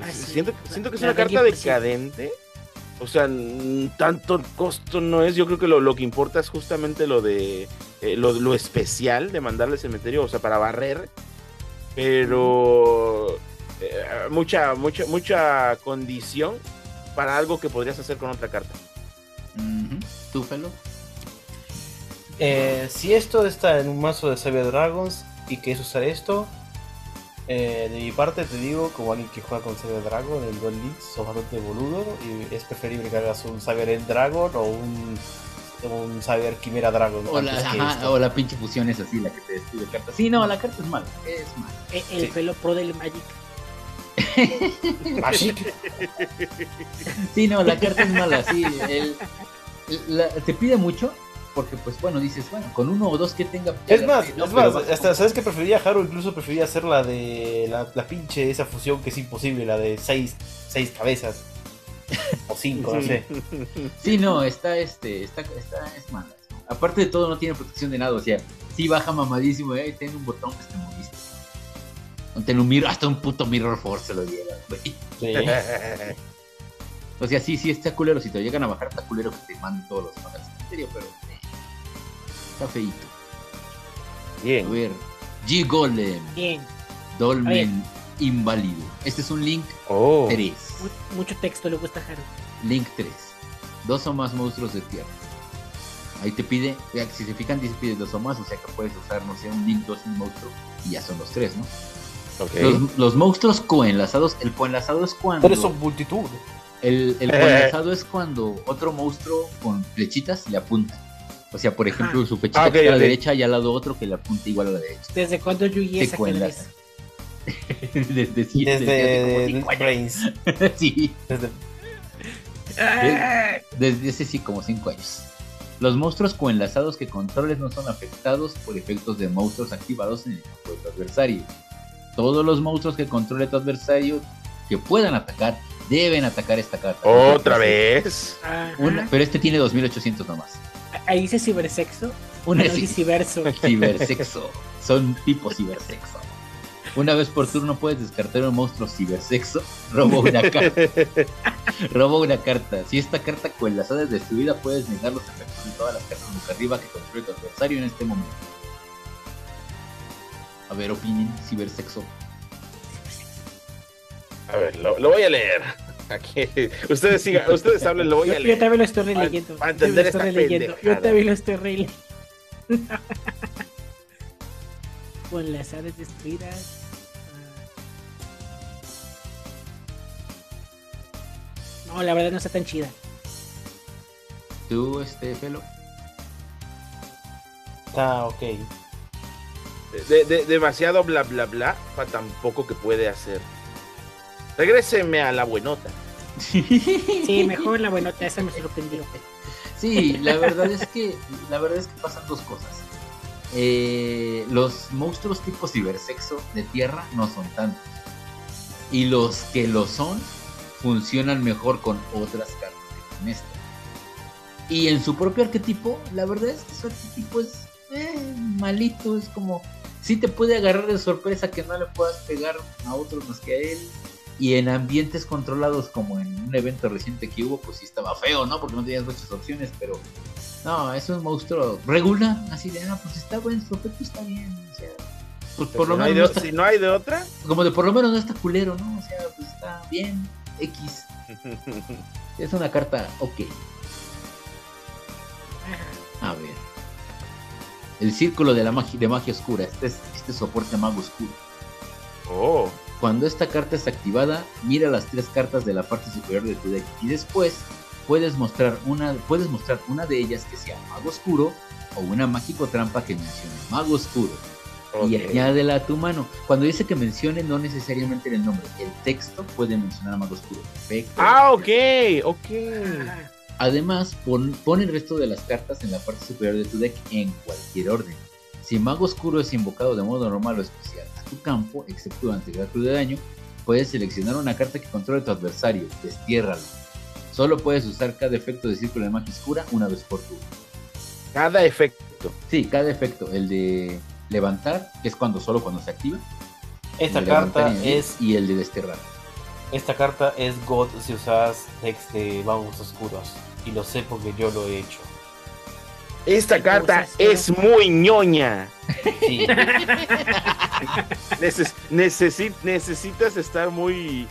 Ah, siento, siento, que es una carta decadente. O sea, tanto costo no es. Yo creo que lo, lo que importa es justamente lo de eh, lo, lo, especial de mandarle al cementerio, o sea, para barrer. Pero eh, mucha, mucha, mucha condición para algo que podrías hacer con otra carta. ¿Tú, Felo? Eh, si esto está en un mazo de Cyber Dragons y que es usar esto, eh, de mi parte te digo, como alguien que juega con Cyber Dragon en Duel League, sos bastante boludo y es preferible que hagas un Cyber End Dragon o un, un Cyber Quimera Dragon. O la, o la pinche fusión es así, la que te destruye carta. Sí, no, la carta es mala, es mala. Eh, el, el pelo pro del Magic. Magic. sí, no, la carta es mala, sí. El, te pide mucho, porque pues bueno, dices, bueno, con uno o dos que tenga... Es más, es más, hasta, ¿sabes que preferiría Haru? Incluso preferiría hacer la de la, pinche, esa fusión que es imposible, la de seis, seis cabezas. o cinco, no sé. Sí, no, está este, está, está, es mala. Aparte de todo, no tiene protección de nada, o sea, sí baja mamadísimo, eh, tiene un botón que te moviste. Tiene un mirror, hasta un puto Mirror Force se lo lleva, Sí. o sea, sí, sí, está culero. Si te llegan a bajar, está culero que te manden todos los magas. En serio, pero Está feito. Bien. A ver, G-Golem. Bien. Dolmen inválido. Este es un link 3. Oh. Mucho texto le gusta Haru. Link 3. Dos o más monstruos de tierra. Ahí te pide, si se fijan, dice pide dos o más, o sea que puedes usar, no sé, un link, dos, un monstruo, y ya son los tres, ¿no? Okay. Los, los, monstruos coenlazados, el coenlazado es cuando. Pero son multitud. El, el coenlazado es cuando otro monstruo con flechitas le apunta. O sea, por ejemplo, su flechita ah, a la derecha y al lado otro que le apunta igual a la derecha. ¿Desde cuándo Yugi es desde, sí, desde, desde Brains. sí. Desde... desde ese sí, como 5 años. Los monstruos coenlazados que controles no son afectados por efectos de monstruos activados en el campo de tu adversario. Todos los monstruos que controle tu adversario que puedan atacar deben atacar esta carta. ¿Otra vez? pero este tiene 2800 nomás. Ahí dice cibersexo. Una vez cibersexo. Cibersexo. Son tipos cibersexo. Una vez por turno puedes descartar un monstruo cibersexo. Robo una carta. Robo una carta. Si esta carta con las es destruida, puedes negar los efectos de todas las cartas de arriba que controle tu adversario en este momento. A ver, opinen, cibersexo. A ver, lo, lo voy a leer. Aquí, ustedes sigan, ustedes hablen, lo voy a leer. Yo también lo estoy releyendo. Para, entender yo, releyendo. yo también lo estoy releyendo. Con las aves destruidas. Ah. No, la verdad no está tan chida. ¿Tú, este, pelo? Está ok. De, de, demasiado bla bla bla para tan poco que puede hacer. Regréseme a la buenota. Sí, mejor la buenota, esa me sorprendió. Sí, la verdad es que la verdad es que pasan dos cosas. Eh, los monstruos tipo cibersexo de tierra no son tantos. Y los que lo son funcionan mejor con otras cartas que con esta. Y en su propio arquetipo, la verdad es que su arquetipo es eh, malito, es como si te puede agarrar de sorpresa que no le puedas pegar a otros más que a él y en ambientes controlados como en un evento reciente que hubo, pues sí estaba feo, ¿no? Porque no tenías muchas opciones, pero no, es un monstruo regular, así de, ah, pues está bueno, su efecto está bien, o sea, pues por lo menos... si no hay de otra. Como de por lo menos no está culero, ¿no? O sea, pues está bien, X. es una carta ok. A ver. El círculo de la magia, de magia oscura, este es este soporte mago oscuro. Oh. Cuando esta carta es activada, mira las tres cartas de la parte superior de tu deck y después puedes mostrar una, puedes mostrar una de ellas que sea Mago Oscuro o una Mágico Trampa que mencione Mago Oscuro. y añádela a tu mano. Cuando dice que mencione, no necesariamente el nombre, el texto puede mencionar a Mago Oscuro. Perfecto. Ah, ok, ok. Además, pon, pon, el resto de las cartas en la parte superior de tu deck en cualquier orden. Si Mago Oscuro es invocado de modo normal o especial a tu campo, excepto durante el de daño, puedes seleccionar una carta que controle a tu adversario, destiérralo. Solo puedes usar cada efecto de círculo de magia oscura una vez por turno. Cada efecto. Sí, cada efecto. El de levantar, que es cuando solo cuando se activa. Esta carta es. Y el de desterrar. Esta carta es God si usas decks de magos oscuros. Y lo sé porque yo lo he hecho. Esta carta es muy ñoña. Sí. necesitas estar muy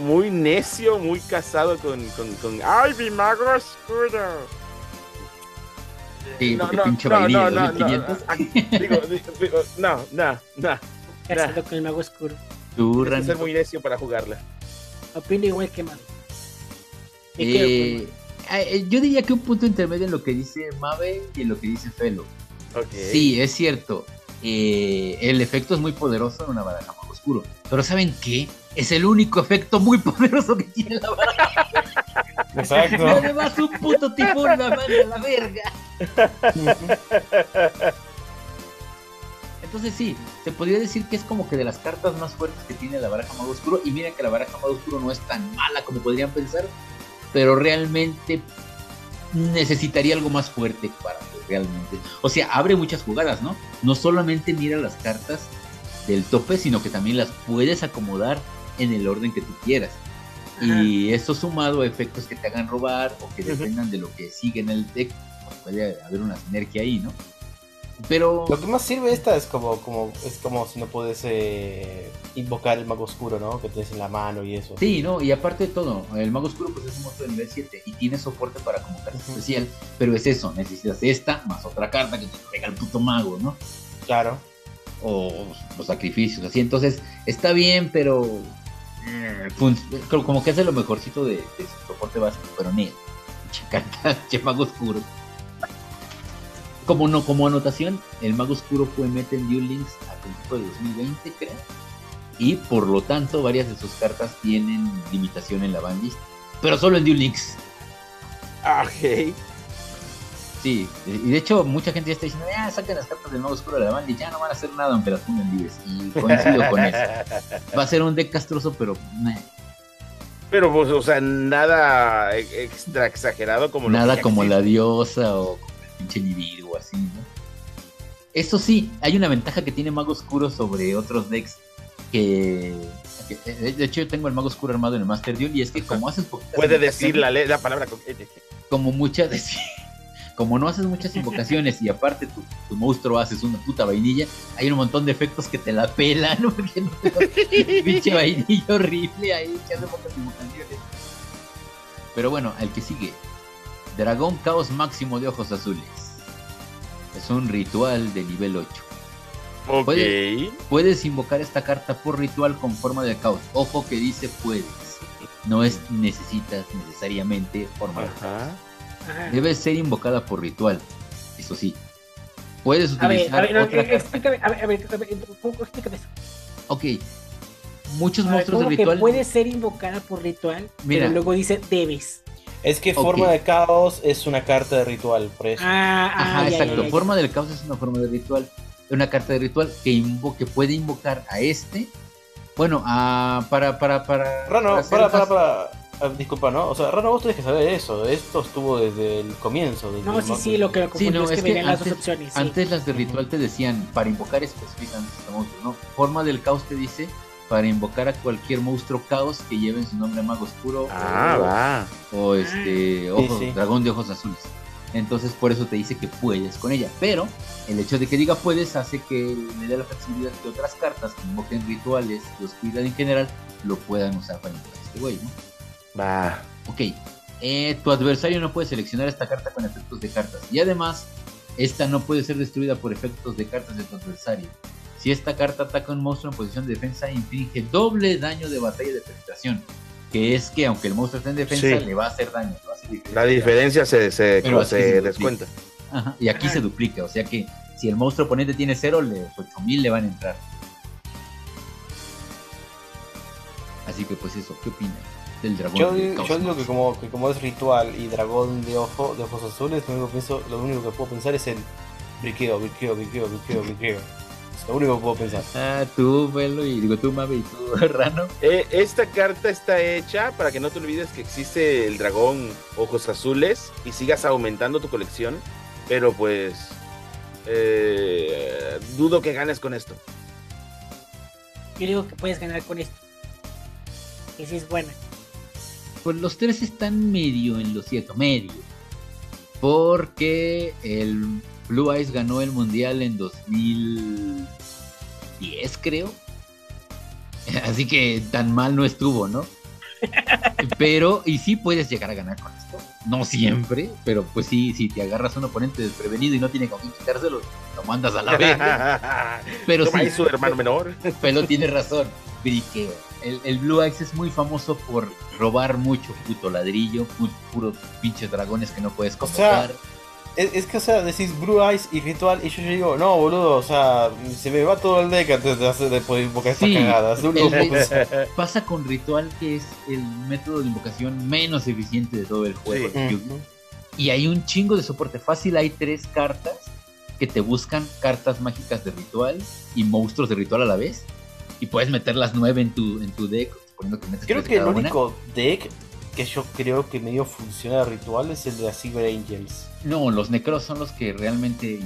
muy necio, muy casado con, con, con ¡Ay, mi mago oscuro! Sí, no, no, pinche no, no, no, no, digo, digo, no, no, no. Casado con el mago oscuro. Tú, Tienes que ser muy necio para jugarla. Opino igual que mal. Eh, eh, yo diría que un punto intermedio en lo que dice Mabe y en lo que dice Felo. Okay. Sí, es cierto. Eh, el efecto es muy poderoso en una baraja mago oscuro. Pero ¿saben qué? Es el único efecto muy poderoso que tiene la baraja. Exacto. Y además un puto tifón la manda la verga. Entonces sí, se podría decir que es como que de las cartas más fuertes que tiene la baraja mago oscuro. Y miren que la baraja mago oscuro no es tan mala como podrían pensar pero realmente necesitaría algo más fuerte para realmente. O sea, abre muchas jugadas, ¿no? No solamente mira las cartas del tope, sino que también las puedes acomodar en el orden que tú quieras. Y eso sumado a efectos que te hagan robar o que dependan de lo que sigue en el deck, pues puede haber una sinergia ahí, ¿no? Pero. Lo que más sirve esta es como, como, es como si no puedes eh, invocar el mago oscuro, ¿no? Que tienes en la mano y eso. Sí, no, y aparte de todo, el mago oscuro pues es un monstruo de nivel 7 y tiene soporte para como carta especial, pero es eso, necesitas esta más otra carta que te pega el puto mago, ¿no? Claro. O los sacrificios, así. Entonces, está bien, pero. Eh, como que hace lo mejorcito de, de soporte básico, pero ni. Che mago oscuro. Como no, como anotación, el Mago Oscuro fue meta en Duel Links a principios de 2020, creo. Y por lo tanto, varias de sus cartas tienen limitación en la bandlist. Pero solo en Duel Links. Ah, ok. Sí, y de hecho mucha gente ya está diciendo, ya saquen las cartas del Mago Oscuro de la bandlist, ya no van a hacer nada aunque las pongan libres. Y coincido con eso. Va a ser un deck castroso, pero... Pero pues, o sea, nada extra exagerado como Nada como la diosa o pinche Nibiru así, ¿no? Eso sí, hay una ventaja que tiene Mago Oscuro sobre otros decks que... de hecho, yo tengo el Mago Oscuro armado en el Master Duel y es que como haces Puede decir la, la palabra... Como muchas... Como no haces muchas invocaciones y aparte tu, monstruo haces una puta vainilla, hay un montón de efectos que te la pelan, porque no pinche vainilla horrible ahí que hace pocas invocaciones. Pero bueno, al que sigue, Dragón Caos Máximo de Ojos Azules. Es un ritual de nivel 8. Ok. Puedes, invocar esta carta por ritual con forma de caos. Ojo que dice puedes. No es necesitas necesariamente forma de caos. Debe ser invocada por ritual. Eso sí. Puedes utilizar. A ver, a ver, explícame, a ver, a ver, explícame eso. Ok. Muchos monstruos de ritual. Que puede ser invocada por ritual, pero luego dice debes. Es que forma de caos es una carta de ritual, por eso. Ah, ah Ajá, exacto. forma del caos es una forma de ritual. Una carta de ritual que, invoque, puede invocar a este. Bueno, a, para, para, para. Rano, para, para, para, ah, disculpa, ¿no? O sea, Rano, vos tenés que saber eso. Esto estuvo desde el comienzo. no, sí, sí, lo que sí, no, es, que, antes, las dos opciones. Antes las de ritual te decían para invocar específicamente este monstruo, ¿no? Forma del caos te dice para invocar a cualquier monstruo caos que lleve en su nombre mago oscuro ah, o, va. o este dragón de ojos azules. Entonces por eso te dice que puedes con ella. Pero el hecho de que diga puedes hace que le dé la flexibilidad que otras cartas que invoquen rituales de oscuridad en general lo puedan usar para invocar a este güey, ¿no? Va. Ok. Eh, tu adversario no puede seleccionar esta carta con efectos de cartas. Y además, esta no puede ser destruida por efectos de cartas de tu adversario. Si esta carta ataca a un monstruo en posición de defensa, inflige doble daño de batalla de penetración. Que es que aunque el monstruo esté en defensa, le va a hacer daño. la diferencia se, se, descuenta. y aquí se duplica, o sea que Si el monstruo oponente tiene cero, le, 8000 le van a entrar. Así que pues eso, ¿qué opinas del dragón? Yo, digo- yo Cosmos? digo que como, que como es ritual y dragón de ojo, de ojos azules, lo único, que pienso, lo único que puedo pensar es el briqueo, briqueo, briqueo, briqueo, briqueo. Lo único que puedo pensar. Ah, tú, Velo, y digo tú, Mabe, y tú, Rano. Eh, esta carta está hecha para que no te olvides que existe el dragón ojos azules y sigas aumentando tu colección. Pero pues eh, dudo que ganes con esto. Yo digo que puedes ganar con esto. Que sí es buena. Pues los tres están medio en lo cierto, medio. Porque el Blue Eyes ganó el mundial en 2010, creo. Así que tan mal no estuvo, ¿no? Pero, y sí puedes llegar a ganar con esto. No siempre, pero pues sí, si te agarras a un oponente desprevenido y no tiene con quién quitárselo, lo mandas a la vez. Pero Toma sí, su hermano menor. Pelo tiene razón. Briqueo. El, el Blue Eyes es muy famoso por robar mucho puto ladrillo, pu- puros pinches dragones que no puedes O sea, convocar. Es, es que, o sea, decís Blue Eyes y ritual, y yo digo, no, boludo, o sea, se me va todo el deck antes de, hacer, de poder invocar estas Sí, cagadas. El-. Pasa con Ritual, que es el método de invocación menos eficiente de todo el juego. Sí. Y hay un chingo de soporte fácil. Hay tres cartas que te buscan cartas mágicas de ritual y monstruos de ritual a la vez. Y puedes meter las nueve en tu, en tu deck, suponiendo que metes Creo que el único deck que yo creo que medio funciona de ritual es el de las Silver Angels. No, los necros son los que realmente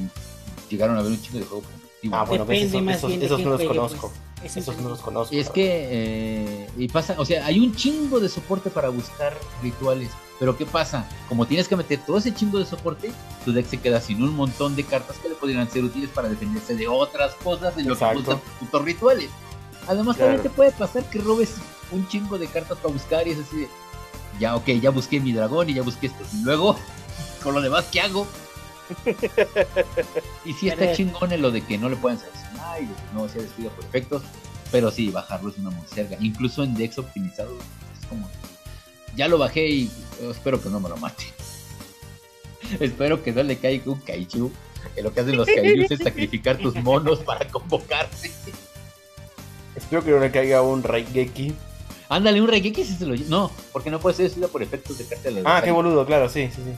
llegaron a ver un chingo de juego competitivo. Ah, bueno, ves, esos, más esos, no los juegue, conozco. pues. Es Esos no los conozco. Es que, eh, y pasa, o sea, hay un chingo de soporte para buscar rituales. Pero ¿qué pasa? Como tienes que meter todo ese chingo de soporte, tu deck se queda sin un montón de cartas que le podrían ser útiles para defenderse de otras cosas de lo que Exacto. buscan tus putos rituales. Además, Claro. también te puede pasar que robes un chingo de cartas para buscar y es así de, ya, ok, ya busqué mi dragón y ya busqué esto. Y luego, con lo demás, ¿qué hago? y sí está chingón en lo de que no le pueden seleccionar y de que no sea destruido por efectos, pero sí, bajarlo es una monserga. Incluso en decks optimizados, es como, ya lo bajé y eh, espero que no me lo mate. espero que no le caiga un kaiju. Que lo que hacen los kaijus es sacrificar tus monos para convocarse. Espero que no le caiga un Raigeki. Ándale, un Regeki si se lo No, porque no puede ser destruido por efectos de carta de Ah, qué boludo, claro, sí, sí, sí.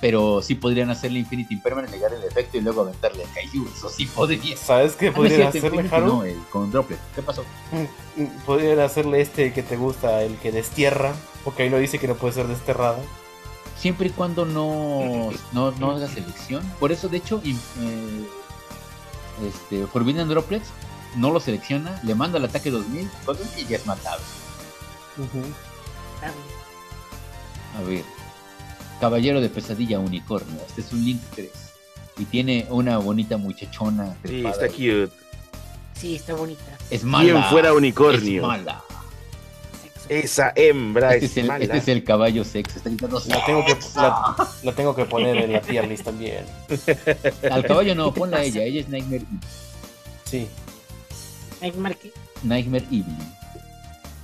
Pero sí podrían hacerle Infinity Impermanent, negar el efecto y luego aventarle a Kaiju. Eso sí podría. ¿Sabes qué Ah, no podrían cierto, hacerle, Haru? No, el, con Droplet. ¿Qué pasó? Mm, mm, Podrían hacerle este que te gusta, el que destierra, porque ahí lo dice que no puede ser desterrado. Siempre y cuando no, no, no haga selección. Por eso, de hecho, eh, este, Forbidden Droplets no lo selecciona, le manda el ataque 2000 cosas, y ya es matable. Bien. A ver. Caballero de pesadilla unicornio. Este es un Link 3. Y tiene una bonita muchachona. Sí, está cute. Sí, está bonita. Es mala. Quien fuera unicornio. Es mala. Esa hembra Este es, es, el, mala. este es el caballo sexo. Está gritando La tengo, que, la, la tengo que poner en la tier list también. Al caballo no, ¿Qué te ponla a ella. Ella es Nightmare, Sí. Nightmare Nightmare Evil.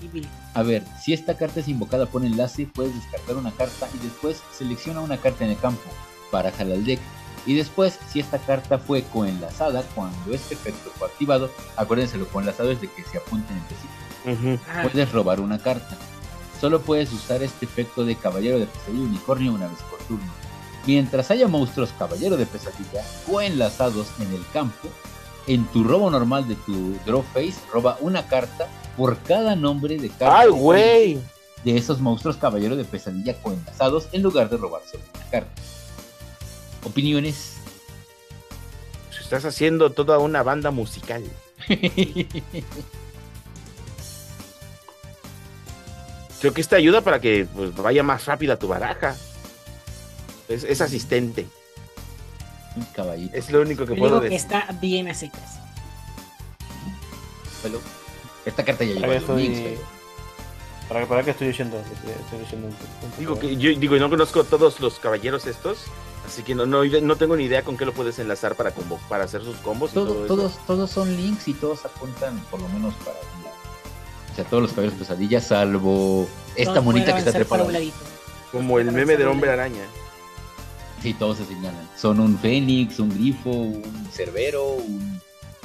Evil. A ver, si esta carta es invocada por enlace, puedes descartar una carta y después selecciona una carta en el campo para al deck. Y después, si esta carta fue coenlazada, cuando este efecto fue activado, acuérdense, lo coenlazado es de que se apunten entre sí. Ujú. Ah, Puedes robar una carta. Solo puedes usar este efecto de Caballero de Pesadilla Unicornio una vez por turno. Mientras haya monstruos Caballero de Pesadilla coenlazados en el campo, en tu robo normal de tu draw face, roba una carta por cada nombre de carta ¡Ay, de- güey! de esos monstruos Caballero de Pesadilla coenlazados en lugar de robar solo una carta. Opiniones. Estás haciendo toda una banda musical. Creo que esta ayuda para que pues, vaya más rápida tu baraja. Es, es asistente. Un caballito. Es lo único que puedo que decir. está bien a secas. Pelo. Esta carta ya llegó a links, pero- ¿Para, para qué estoy leyendo un, un Digo que yo digo, no conozco todos los caballeros estos, así que no, no, no tengo ni idea con qué lo puedes enlazar para combo, para hacer sus combos y Todo- eso. todos, todos son links y todos apuntan por lo menos para un lado. O sea, todos los caballeros pesadillas, salvo esta Todos monita que está trepada. Como el meme del hombre araña. Sí, todos se señalan. Son un fénix, un grifo, un cerbero, un,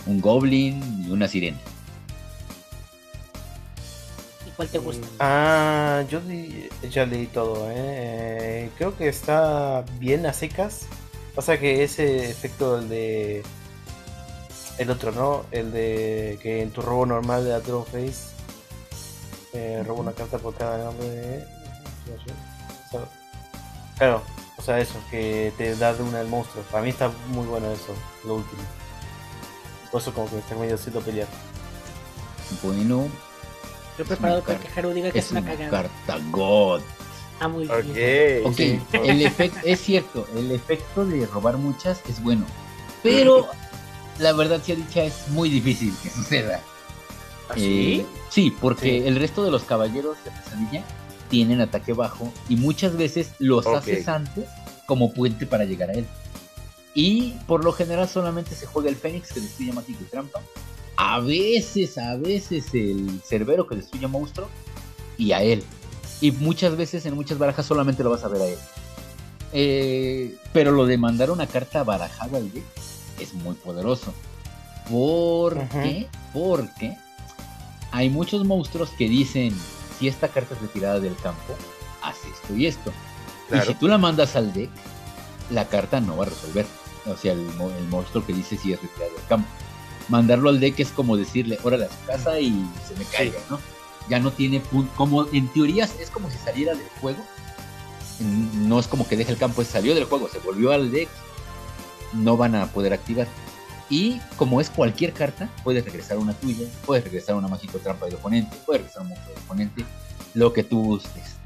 un goblin y una sirena. ¿Y cuál te gusta? Ah, yo di- ya leí todo, ¿eh? Eh, Creo que está bien a secas. Pasa que ese efecto, el de. El otro, ¿no? El de que en tu robo normal de la Draw Face. Eh, robo una carta por cada nombre de. o sea, Claro, o sea, eso, que te da de una al monstruo. Para mí está muy bueno eso, lo último. Por eso, como que me está medio haciendo pelear. Bueno, He preparado para que Haru diga que es es una cagada. carta God. Ah, muy bien. Ok. Ok, Sí. el efecto, es cierto, el efecto de robar muchas es bueno, pero la verdad sea dicha es muy difícil que suceda. ¿Así? Eh, sí, porque Sí. el resto de los caballeros de pesadilla tienen ataque bajo y muchas veces los Ok. haces antes como puente para llegar a él. Y por lo general solamente se juega el Fénix que destruye mágico y trampa. A veces, a veces el Cerbero que destruye monstruo y a él. Y muchas veces en muchas barajas solamente lo vas a ver a él. Eh, pero lo de mandar una carta barajada al deck es muy poderoso. ¿Por Ujú. qué? Porque hay muchos monstruos que dicen, si esta carta es retirada del campo, haz esto y esto. Y si tú la mandas al deck, la carta no va a resolver. O sea, el, el monstruo que dice si es retirada del campo. Mandarlo al deck es como decirle, órale a su casa y se me caiga, ¿no? Ya no tiene punto. Como en teoría es como si saliera del juego. No es como que deje el campo, salió del juego, se volvió al deck. No van a poder activar. Y como es cualquier carta, puedes regresar una tuya, puedes regresar una mágico trampa del oponente, puedes regresar un monstruo del oponente, lo que tú gustes.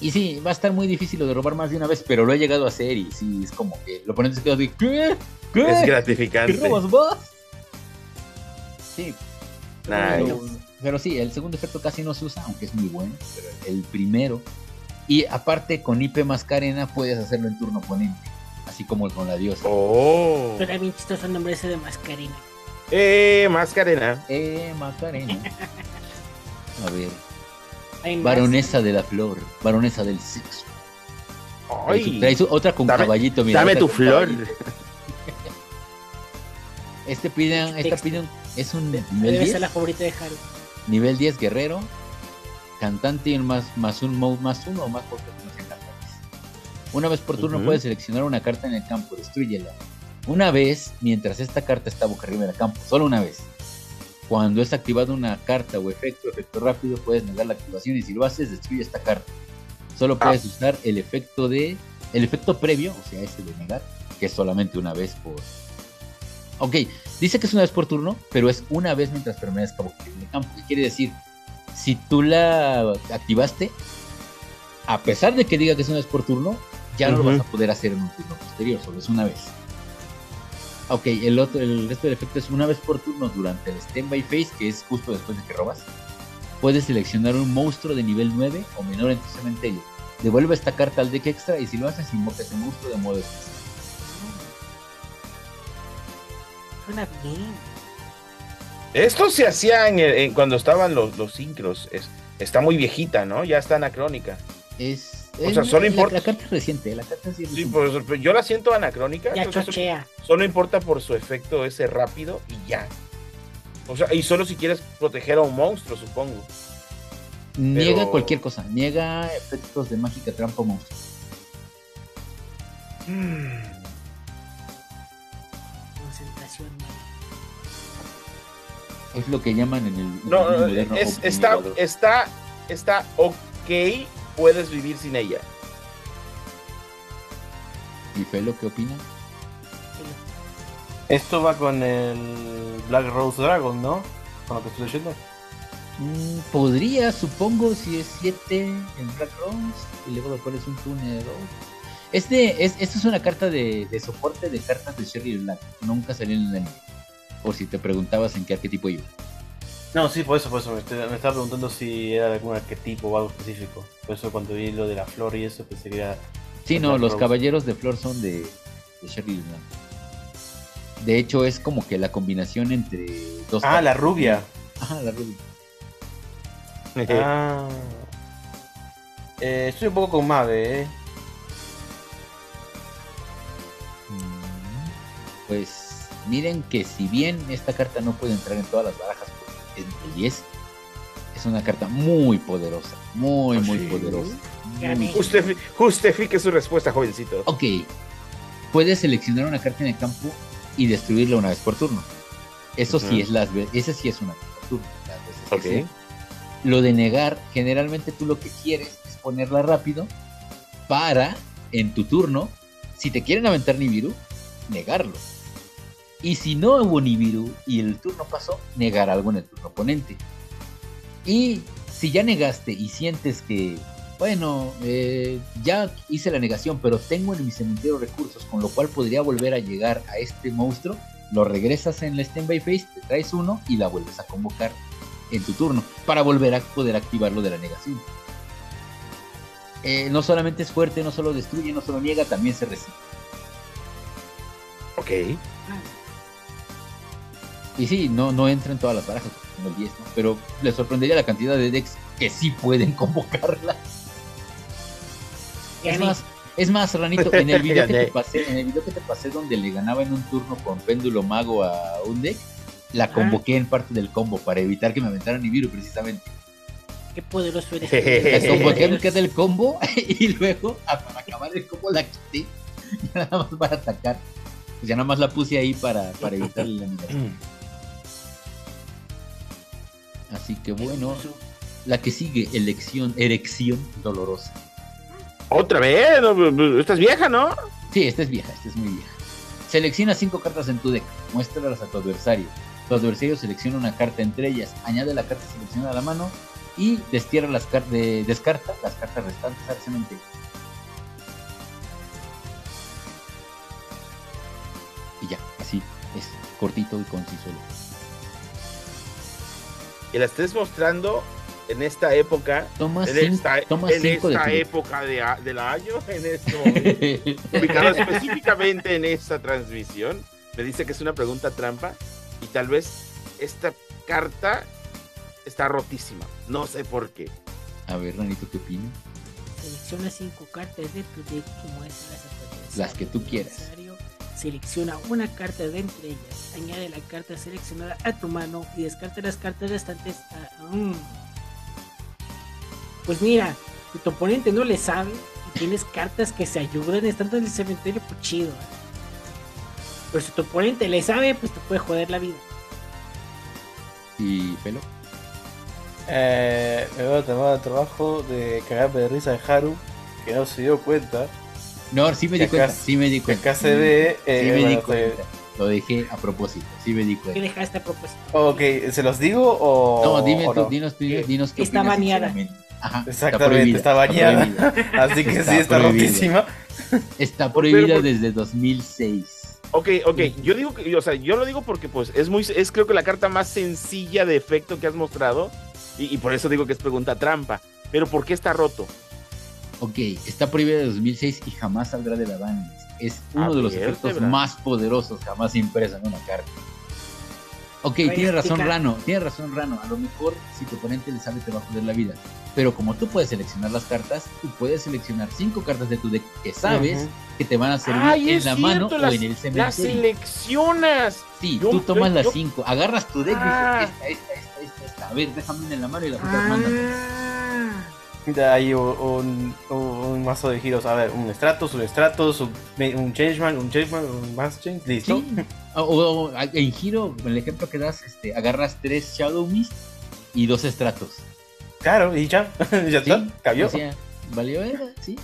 Y sí, va a estar muy difícil lo de robar más de una vez, pero lo he llegado a hacer y sí, es como que el oponente se queda de ¿qué? ¿Qué? Es ¿Qué gratificante. robas más? Sí. Pero, Nice. pero sí, el segundo efecto casi no se usa, aunque es muy bueno, pero el primero. Y aparte con IP Mascarena puedes hacerlo en turno oponente, así como con la diosa. Oh. Pero bien chistoso el nombre ese de mascarina. Eh, Mascarena. Eh, Macarena. A ver. Baronesa de la flor, baronesa del sexo. Trae su- Ay, trae su- otra con Dame- caballito, mira. dame tu flor. caballito. Este piden, esta piden, es un nivel Debe 10, ser la favorita de Haru. nivel 10 guerrero, cantante y más, más un más uno o más porque. Una vez por turno puedes seleccionar una carta en el campo, destruyela. Una vez, mientras esta carta está boca arriba en el campo, solo una vez. Cuando es activada una carta o efecto, efecto rápido, puedes negar la activación y si lo haces, destruye esta carta. Solo Ah. puedes usar el efecto de. El efecto previo, o sea, ese de negar, que es solamente una vez por. Ok, dice que es una vez por turno, pero es una vez mientras permanezca en el campo. ¿Qué quiere decir? Si tú la activaste, a pesar de que diga que es una vez por turno, ya no lo vas a poder hacer en un turno posterior, solo es una vez. Ok, el otro, el resto del efecto es una vez por turno durante el standby phase, que es justo después de que robas. Puedes seleccionar un monstruo de nivel 9 o menor en tu cementerio. Devuelve esta carta al deck extra y si lo haces, invoca ese monstruo de modo especial. Suena bien. Esto se hacía en el- en- cuando estaban los, los sincros. Es, está muy viejita, ¿no? Ya está anacrónica. Es, O sea, solo la, importa- La carta es reciente, la carta sí es Sí, reciente. pues yo la siento anacrónica. Ya entonces, chochea. Solo importa por su efecto ese rápido y ya. O sea, y solo si quieres proteger a un monstruo, supongo. Niega pero- cualquier cosa, niega efectos de mágica trampa o monstruo. Concentración. Es lo que llaman en el, en No, el mundo no, moderno es- está, está, está ok, puedes vivir sin ella. ¿Y Felo qué opina? Esto va con el Black Rose Dragon, ¿no? Con lo que estoy leyendo. Mm, podría, supongo, si es 7 en Black Rose y luego después es un túnel 2. Este, es, esto es una carta de, de soporte de cartas de Sherry Black. Nunca salió en el anime. Por si te preguntabas en qué arquetipo iba. No, sí, por eso, por eso. Me, me estaba preguntando si era de algún arquetipo o algo específico. Por eso cuando vi lo de la flor y eso pensé que era... Sí, no, los caballeros de flor son de, de De hecho, es como que la combinación entre dos. Ah, la rubia. Ah, la rubia. ah. Eh, estoy un poco con Mave, ¿eh? Mm, pues miren que si bien esta carta no puede entrar en todas las barajas de 10, es una carta muy poderosa, muy, muy Sí. poderosa. Gané. Muy Justifi- justifique su respuesta, jovencito. Ok, puedes seleccionar una carta en el campo y destruirla una vez por turno. Eso sí es las ve- esa sí es una vez por turno. las veces que Ok. sea. Lo de negar, generalmente tú lo que quieres es ponerla rápido para en tu turno, si te quieren aventar Nibiru, negarlo. Y si no hubo Nibiru y el turno pasó, negar algo en el turno oponente. Y si ya negaste y sientes que, bueno, eh, ya hice la negación, pero tengo en mi cementerio recursos, con lo cual podría volver a llegar a este monstruo, lo regresas en la standby phase, te traes uno y la vuelves a convocar en tu turno para volver a poder activarlo de la negación. Eh, no solamente es fuerte, no solo destruye, no solo niega, también se recibe. Ok. Y sí, no, no entra en todas las barajas, tengo el 10, ¿no? Pero le sorprendería la cantidad de decks que sí pueden convocarla. Es más, es más, Ranito, en el video que te pasé, en el video que te pasé donde le ganaba en un turno con péndulo mago a un deck, la convoqué en parte del combo para evitar que me aventaran Nibiru precisamente. Qué poderoso eres. La convoqué a mitad del combo y luego, para acabar el combo, la quité. Ya nada más para atacar. Pues ya nada más la puse ahí para, para evitar la eliminación. Así que bueno, la que sigue, elección, erección dolorosa. Otra vez, no, estás vieja, ¿no? Sí, esta es vieja, esta es muy vieja. Selecciona cinco cartas en tu deck, muéstralas a tu adversario. Tu adversario selecciona una carta entre ellas, añade la carta seleccionada a la mano y destierra las cartas, descarta las cartas restantes al cementerio. Y ya, así es cortito y conciso. Y la estés mostrando en esta época, Toma en cinco, esta, toma en de esta deck. época de a- del año, en este momento, ubicado específicamente en esta transmisión, me dice que es una pregunta trampa y tal vez esta carta está rotísima. No sé por qué. A ver, Ranito, ¿qué opinas? Selecciona cinco cartas de tu deck y muéstralas a. Las que tú quieras. Selecciona una carta de entre ellas, añade la carta seleccionada a tu mano y descarta las cartas restantes a... Mm. Pues mira, si tu oponente no le sabe y tienes cartas que se ayudan estando en el cementerio, pues chido. ¿eh? Pero si tu oponente le sabe, pues te puede joder la vida. ¿Y pelo? Eh, me voy a tomar el trabajo de cagarme de risa de Haru, que no se dio cuenta. No, sí me Que di cuenta, acá- sí me di Que cuenta. acá se ve. Sí eh, me di bueno, cuenta. Lo dejé a propósito, sí me di ¿Qué cuenta. dejaste a propósito? Ok, ¿se los digo o.? No, dime o tú, no? dinos tú, dinos qué Está baneada. Ajá, Exactamente, está prohibida, bañada. prohibida. Así que Está sí, está prohibido. rotísima. Está prohibida por- desde 2006. Ok, ok, yo digo que, o sea, yo lo digo porque pues es muy, es creo que la carta más sencilla de efecto que has mostrado y, y por eso digo que es pregunta trampa. Pero ¿por qué está roto? Ok, está prohibida desde 2006 y jamás saldrá de la banlist. Es uno de los efectos Tebra. más poderosos jamás impresos en una carta. Ok, tiene razón. Rano, tiene razón Rano. A lo mejor si tu oponente le sabe te va a joder la vida. Pero como tú puedes seleccionar las cartas, tú puedes seleccionar cinco cartas de tu deck que sabes que te van a servir ¡Ay, en la cierto! mano las, o en el las cementerio. seleccionas. Sí, Yo- tú tomas yo- las yo- cinco, agarras tu deck Ah. y dices, esta, esta, esta, esta, esta. A ver, déjame en la mano y la mándame. Ah, Mira, hay un, un, un mazo de giros. A ver, un Stratos, un Stratos, un, un Changeman, un Changeman, un Mass Change. Listo. Sí. O, o- en giro, el ejemplo que das, este, agarras tres Shadow Mist y dos estratos. Claro, y ya. ya está. Sí, o sea, valió verga, sí.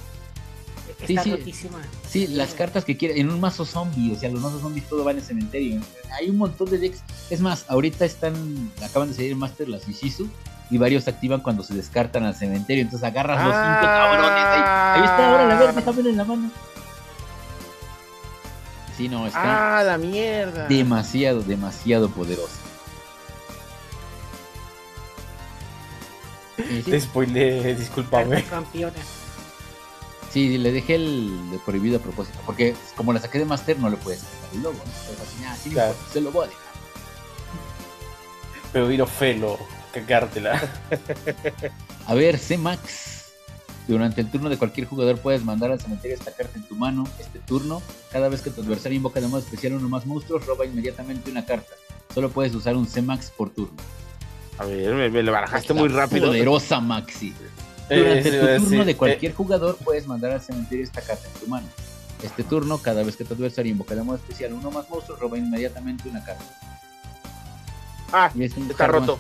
está sí. rotísima. Sí, las cartas que quieras, en un mazo zombie, o sea, los mazos zombies todo va en cementerio. Hay un montón de decks. Es más, ahorita están, acaban de salir Master las Ishizu y varios se activan cuando se descartan al cementerio. Entonces agarras los cinco cabrones ahí. Ahí está, ahora la ver, déjame en la mano. Sí, no, está Ah, la mierda. demasiado, demasiado poderosa. Eh, sí. Te spoileé, Carta discúlpame. campeona. Sí, le dejé el de prohibido a propósito, porque como la saqué de Master no le puedes quitar el logo, ¿no? Pero así, ah, sí, no Claro. importa, se lo voy a dejar. Pero vino Felo, cagártela. A ver, C-Max. Durante el turno de cualquier jugador puedes mandar al cementerio esta carta en tu mano. Este turno, cada vez que tu adversario invoca de modo especial uno más monstruos, roba inmediatamente una carta. Solo puedes usar un C-Max por turno. A ver, me, me lo barajaste muy rápido. Poderosa Maxi. Eh, Durante eso tu turno decir, de cualquier jugador puedes mandar al cementerio esta carta en tu mano. Este turno, cada vez que tu adversario invoca de modo especial uno más monstruos, roba inmediatamente una carta. Ah, Y es un está más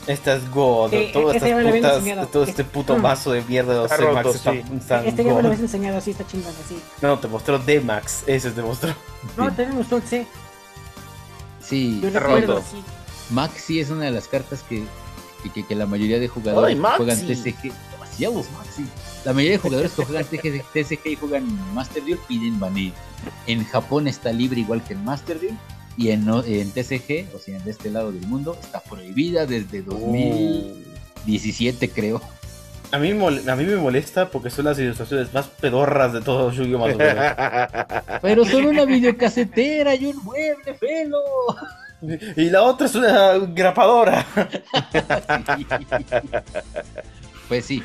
roto. por turno. eh, Esta es God. Eh, Todas este me estas putas, enseñado. todo este puto Mm. mazo de mierda de Está 12 Max está, sí. está Este ya me lo habías enseñado así, está chingón así. No, te mostró D-Max. Ese te mostró. No, Sí. tenemos todo el C. Sí, Yo Está recuerdo roto. así. Maxi es una de las cartas que, que, que- que la mayoría de jugadores ¡Ay, que juegan TCG, demasiados Maxi. La mayoría de jugadores que juegan TCG, TCG y juegan Master Duel piden baneo. En Japón está libre igual que en Master Duel y en, en TCG, o sea, de este lado del mundo, está prohibida desde 2017 creo. A mí, a mí me molesta porque son las ilustraciones más pedorras de todo Yu-Gi-Oh! más o menos. Pero son una videocasetera y un mueble, felo. Y la otra es una grapadora. pues sí,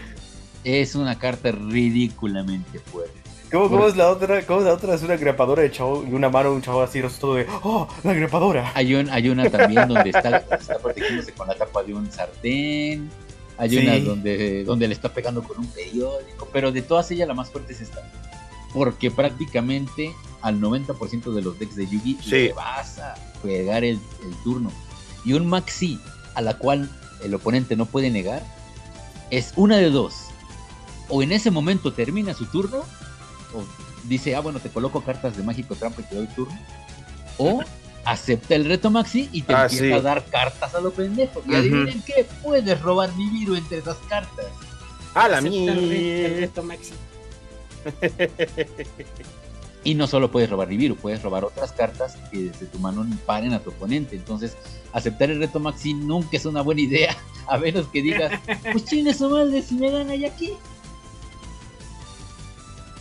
es una carta ridículamente fuerte. ¿Cómo, es la otra? ¿Cómo es la otra? Es una grapadora de chavo y una mano de un chavo así, rostro todo de ¡Oh! ¡La grapadora! Hay, un- hay una también donde está, está protegiéndose con la tapa de un sartén. Hay Sí. una donde, donde le está pegando con un periódico. Pero de todas ellas, la más fuerte es esta. Porque prácticamente al 90% de los decks de Yugi Sí. le vas a pegar el, el turno. Y un Maxi a la cual el oponente no puede negar es una de dos. O en ese momento termina su turno, o dice, ah, bueno, te coloco cartas de mágico trampa y te doy turno. O acepta el reto Maxi y te Ah, empieza sí. a dar cartas a lo pendejo. Y adivinen qué, puedes robar mi virus entre esas cartas. A la Acepta el re- el mía. reto Maxi. Y no solo puedes robar Nibiru, puedes robar otras cartas que desde tu mano paren a tu oponente. Entonces, aceptar el reto Maxi nunca es una buena idea. A menos que digas, pues chingue su madre si me gana ya aquí.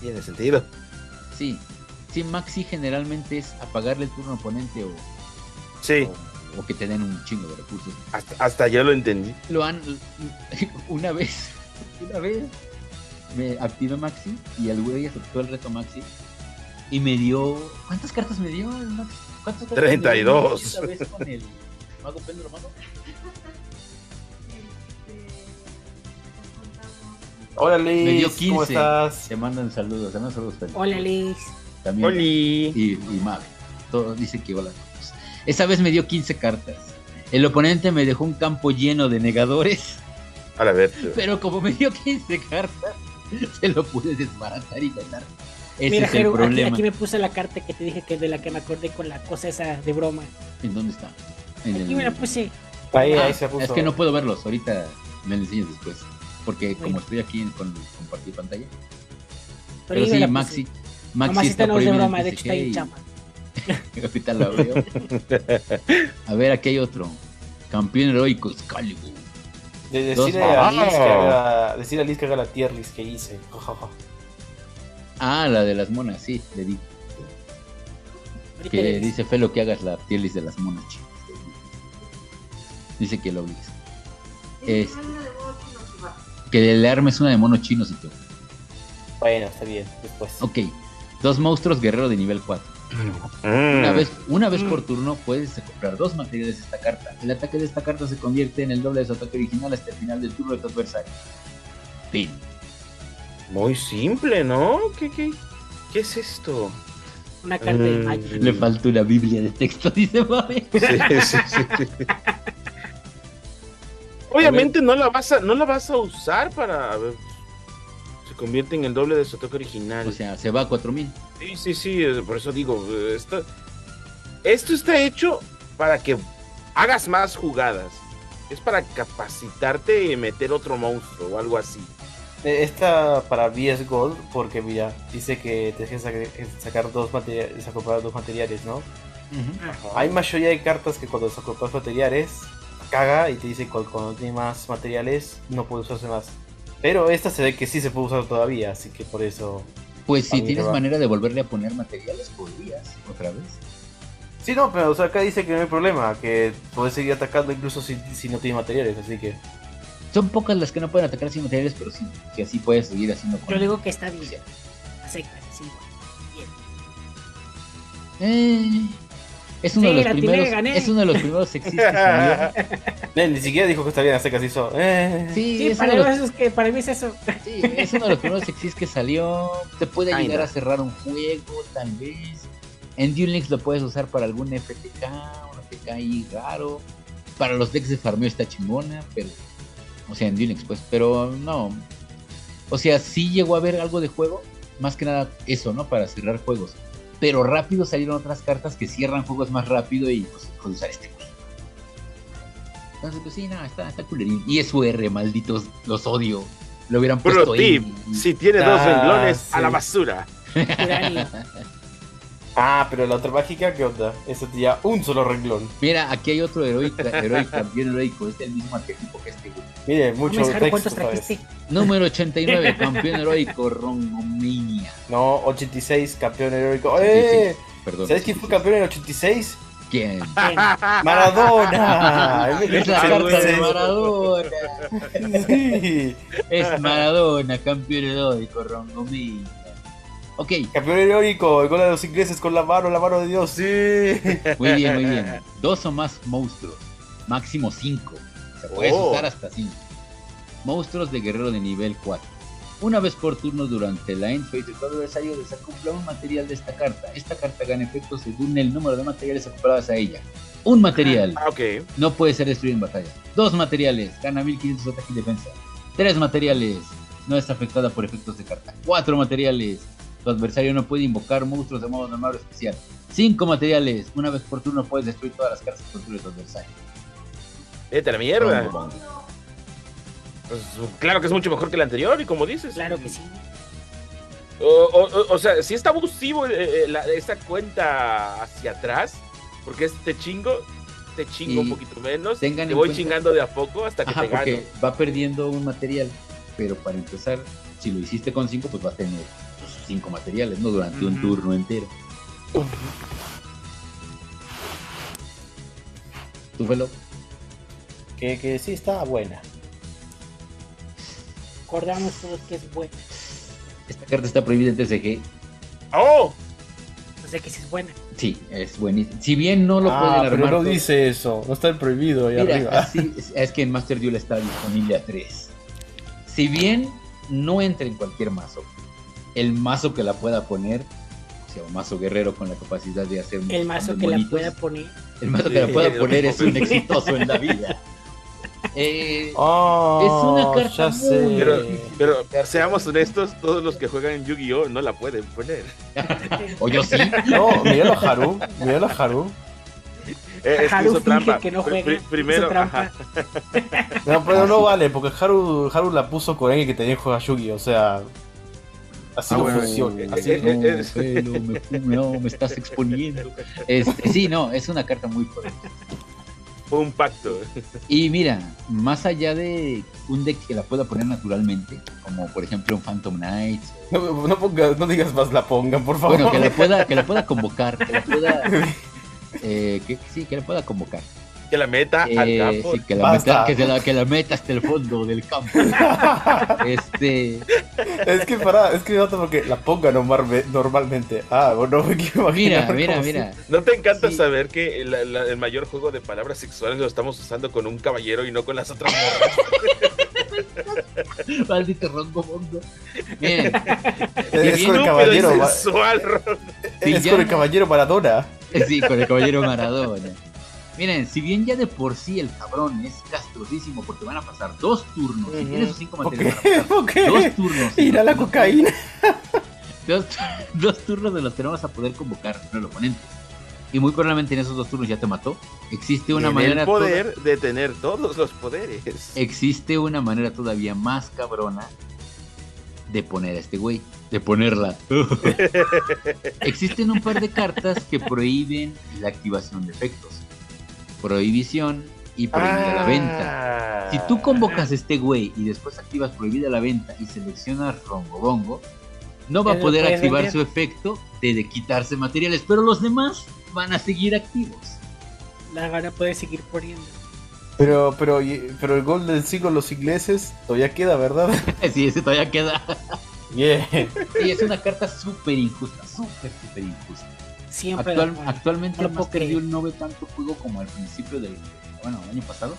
Tiene sentido. Sí, sí, Maxi generalmente es apagarle el turno al oponente o, Sí, o, o que te den un chingo de recursos. hasta, hasta yo lo entendí. Lo han. Una vez, una vez me activé Maxi y el güey aceptó el reto Maxi y me dio. ¿Cuántas cartas me dio el Maxi? ¿Cuántas cartas me dio 32. esa vez con el Mago Péndulo Mago? Hola Liz, Me dio ¿cómo 15. estás? Te mandan saludos, te mandan saludos Feli. Hola, Liz. También. Oli. Y, y Mabe. Todo dice que hola a todos. Esa vez me dio 15 cartas. El oponente me dejó un campo lleno de negadores, A la ver. pero como me dio 15 cartas, se lo pude desbaratar y ganar. Ese Mira, es el Jero, aquí, problema. aquí me puse la carta que te dije que de la que me acordé con la cosa esa de broma. ¿En dónde está? En Aquí el- me la puse. Ahí, Ah, ahí se puso. Es que no puedo verlos, ahorita me lo enseñas después. Porque como estoy aquí en- con compartir pantalla. Pero sí. Maxi. Maxi está no es de broma, de hecho está ahí y- chama. Ahorita la veo. A ver, aquí hay otro. Campeón heroico Excalibur. De- decirle, Dos- a Liz que haga, decirle a Liz que haga la tier list que hice. Ah, la de las monas, sí, le. Ahorita Que dice Felo que hagas la tier list de las monas, chicos. Dice que lo obligues. Es- que le armes una de monos chinos y todo. Bueno, está bien, después. Ok. Dos monstruos guerrero de nivel 4. Mm. Una vez, una vez Mm. por turno puedes comprar dos materiales de esta carta. El ataque de esta carta se convierte en el doble de su ataque original hasta el final del turno de tu adversario. Fin. Muy simple, ¿no? ¿Qué, qué, qué es esto? Una carta de Mm. Le falta una biblia de texto, dice Mame. Sí, sí, sí. Obviamente no la vas a, no la vas a usar para a ver, se convierte en el doble de su ataque original. O sea, se va a 4000. sí, sí, sí, eh, por eso digo, eh, esto, esto está hecho para que hagas más jugadas. Es para capacitarte y meter otro monstruo o algo así. Eh, Esta para BS Gold, porque mira, dice que te dejes sac- sacar dos materiales, comprar dos materiales, ¿no? Hay mayoría de cartas que cuando compras materiales, caga y te dice que cuando tiene más materiales no puede usarse más. Pero esta se ve que sí se puede usar todavía, así que por eso. Pues si tienes manera de volverle a poner materiales, podrías otra vez. Sí, no, pero o sea, acá dice que no hay problema, que puedes seguir atacando incluso si, si no tiene materiales, así que. Son pocas las que no pueden atacar sin materiales, pero sí, si así puedes seguir haciendo. Yo digo que está bien. Acepta, sí, bien. Eh, es uno, Sí, de los tiene, primeros, es uno de los primeros sexys que salió. Ni siquiera dijo que está bien a secas, hizo. Eh. Sí, Sí, es, para, los, eso es que, para mí es eso. sí, es uno de los primeros sexys que salió. Te puede Kinda. ayudar a cerrar un juego, tal vez. En Duel Links lo puedes usar para algún FTK, un FTK ahí raro. Para los decks de farmeo está chingona, pero. O sea, en Duel Links, pues, pero no. O sea, sí llegó a haber algo de juego. Más que nada eso, ¿no? Para cerrar juegos. Pero rápido salieron otras cartas que cierran juegos más rápido y pues puedes usar este güey. Entonces, pues sí, no, está, está culerín. Y es UR, malditos, los odio. Lo hubieran Puro puesto ahí. tip, si tiene dos Ah, renglones, a sí. la basura. Ah, pero la otra mágica, ¿qué onda? Esa tenía un solo renglón. Mira, aquí hay otro heroico, heroico, campeón heroico. Es el mismo arquetipo que este güey. Mire, mucho Jaro, texto ¿Cuántos trajiste? Número 89, campeón heroico, Rongomania. No, 86, campeón heroico. 86, ¡Eh! Perdón. ¿Sabes quién fue campeón en el 86? ¿Quién? Bien. ¡Maradona! Es la carta de. Maradona. Sí. Es Maradona, campeón heroico, Rongomania. Ok, Campeón heroico, el gol de los ingleses con la mano, la mano de Dios, sí. muy bien, muy bien. Dos o más monstruos, máximo cinco. Se puede Oh. usar hasta cinco. Monstruos de guerrero de nivel 4. Una vez por turno durante la end phase, el cuadro adversario desacopla un material de esta carta. Esta carta gana efecto según el número de materiales acoplados a ella. Un material Ah, ok. no puede ser destruido en batalla. Dos materiales, gana 1500 ataque y defensa. Tres materiales, no es afectada por efectos de carta. Cuatro materiales, tu adversario no puede invocar monstruos de modo normal o especial. Cinco materiales, una vez por turno puedes destruir todas las cartas por turno de tu adversario. Vete a la mierda. Bongo, bongo. Pues, claro que es mucho mejor que el anterior, y como dices. Claro que sí. O, o- o- o sea, si está abusivo eh, eh, la- esa cuenta hacia atrás, porque es te chingo, te chingo Y un poquito menos, tengan te voy cuenta- chingando de a poco hasta que Ajá, te gano. va perdiendo un material, pero para empezar, si lo hiciste con cinco, pues va a tener cinco materiales, no durante un turno entero. ¿Tú, Velo? Que, que sí, está buena. Acordamos todos que es bueno. Esta carta está prohibida en TCG. ¡Oh! No sé que sí es buena. Sí, es buenísimo. Si bien no lo ah, pueden pero armar. no todo- dice eso, no está el prohibido ahí Mira, arriba. así es, es que en Master Duel está disponible a 3. Si bien no entra en cualquier mazo, el mazo que la pueda poner, o sea, un mazo guerrero con la capacidad de hacer El mazo que la pueda poner. el mazo que la pueda poner es un exitoso en la vida. Eh, Oh, es una carta sé. muy- Pero, pero seamos honestos, todos los que juegan en Yu-Gi-Oh! no la pueden poner. o yo sí. No, míralo a Haru, míralo a Haru. Eh, es que Haru hizo trampa. que no juega. primero, trampa. No, pero Ah, no sí. vale, porque Haru, Haru la puso con alguien que tenía juega Yugi, o sea. Así Ah, no bueno, funciona. eh, Así eh, no. Pelo, me, fu- no, me estás exponiendo. Este, sí, no, es una carta muy poderosa. Fue un pacto. Y mira, más allá de un deck que la pueda poner naturalmente, como por ejemplo un Phantom Knight, No, no pongas- no digas más la pongan, por favor. bueno, que la pueda, que la pueda convocar, que la pueda, eh, que, sí, que la pueda convocar, Que la meta al Eh, campo. sí, que la meta, que, se la, que la meta hasta el fondo del campo. Este, Es que para, es que noto porque la ponga normal- normalmente. Ah, bueno, me quiero mira, imaginar mira, cómo mira, ¿No te encanta Sí. saber que el, la- el mayor juego de palabras sexuales lo estamos usando con un caballero y no con las otras morras? maldito ronco. Miren, si- Es bien, con el caballero, sensual, si es con el no- caballero Maradona. Sí, con el caballero Maradona. Miren, si bien ya de por sí el cabrón es castrosísimo porque van a pasar dos turnos, si tiene esos cinco ¿Por materiales, qué? van a pasar dos turnos. Ir a la cocaína. Dos, dos turnos de los que no vas a poder convocar con el oponente. Y muy probablemente en esos dos turnos ya te mató. Existe una manera el toda- poder de tener todos los poderes. existe una manera todavía más cabrona de poner a este güey, de ponerla. Existen un par de cartas que prohíben la activación de efectos. Prohibición y prohibida la venta. Ah. Si tú convocas a este güey y después activas prohibida la venta y seleccionas Rongo Bongo, no va a poder activar su efecto de, de quitarse materiales, pero los demás van a seguir activos. La gana puede seguir poniendo. Pero, pero, pero el gol del siglo los ingleses todavía queda, ¿verdad? sí, ese todavía queda. Bien. Sí, es una carta súper injusta, súper, súper injusta. Siempre. Actual- la- actualmente no lo puedo Master creer. Duel no ve tanto juego como al principio del bueno, año pasado,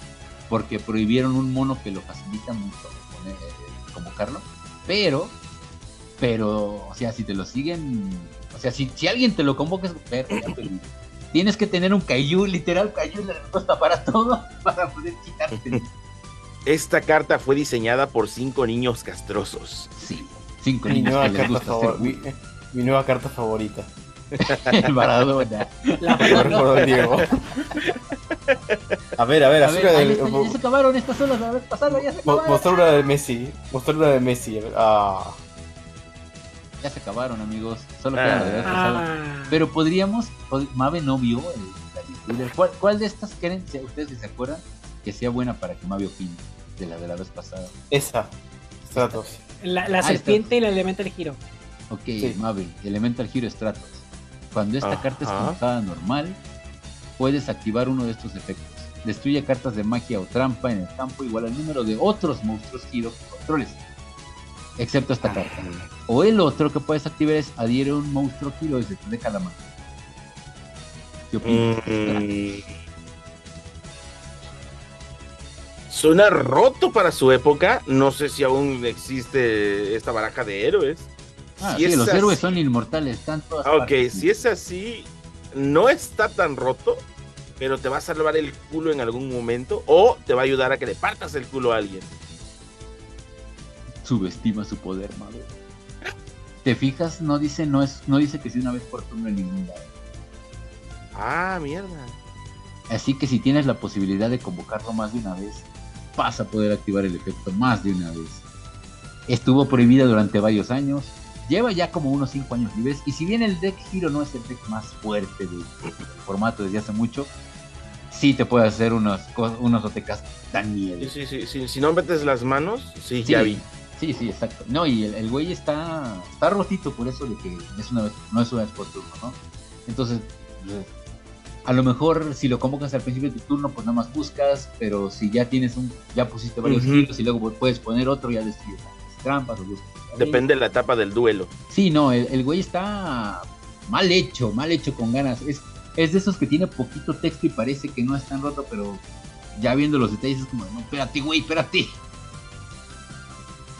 porque prohibieron un mono que lo facilita mucho poner, eh, convocarlo, pero pero o sea, si te lo siguen, o sea, si, si alguien te lo convoca es ya. Tienes que tener un Kaiju, literal Kaiju le respuesta para todo para poder quitarte. Esta carta fue diseñada por cinco niños castrosos. Sí, cinco Mi niños nueva, que les carta gusta favor- hacer mi, mi nueva carta favorita. el Maradona. La al Diego. A ver, a ver, A ver, del- está, ya se acabaron estas olas la vez pasada, ya se acabaron. Mostrar una de Messi. Mostrar una de Messi. a ver. Ah. Ya se acabaron, amigos. Solo queda la de la vez Ah. pasada. Ah, Pero podríamos, pod- Mave no vio el, distribuidora. ¿Cuál, ¿Cuál de estas creen, si ustedes si se acuerdan, que sea buena para que Mave opine de la de la vez pasada? Esa. Stratos. la, la Ah, serpiente y la Elemental Giro. Ok, Sí. Mave, Elemental Hero Stratos. Cuando esta Ajá. carta es conjugada normal, puedes activar uno de estos efectos. Destruye cartas de magia o trampa en el campo igual al número de otros monstruos Hero que controles. Excepto esta carta. O el otro que puedes activar es adhiere un monstruo Hero desde tu deca la mano. ¿Qué opinas? Mm. Suena roto para su época. No sé si aún existe esta baraja de héroes. Ah, Si sí, los héroes son inmortales, todas Ah, Ok, partes. si es así, no está tan roto, pero te va a salvar el culo en algún momento o te va a ayudar a que le partas el culo a alguien. subestima su poder, madre. ¿Te fijas? No dice, no es, no dice que si una vez por turno en ningún lado. Ah, mierda. Así que si tienes la posibilidad de convocarlo más de una vez, vas a poder activar el efecto más de una vez. Estuvo prohibida durante varios años, lleva ya como unos 5 años libres, y si bien el deck Hero no es el deck más fuerte del formato desde hace mucho, sí te puede hacer unos, unos OTKs tan miedo. sí, sí, sí, Si no metes las manos, sí, Sí, ya vi. Sí, sí, exacto. No, y el, el güey está, está rotito por eso de que es una no es una vez por turno, ¿no? Entonces, pues, a lo mejor si lo convocas al principio de tu turno, pues nada más buscas, pero si ya tienes un, ya pusiste varios giros y luego puedes poner otro, ya destruyes trampas o. Depende de la etapa del duelo. Sí, no, el, el güey está mal hecho, mal hecho con ganas. Es, es de esos que tiene poquito texto y parece que no es tan roto, pero ya viendo los detalles es como, no, espérate, güey, espérate.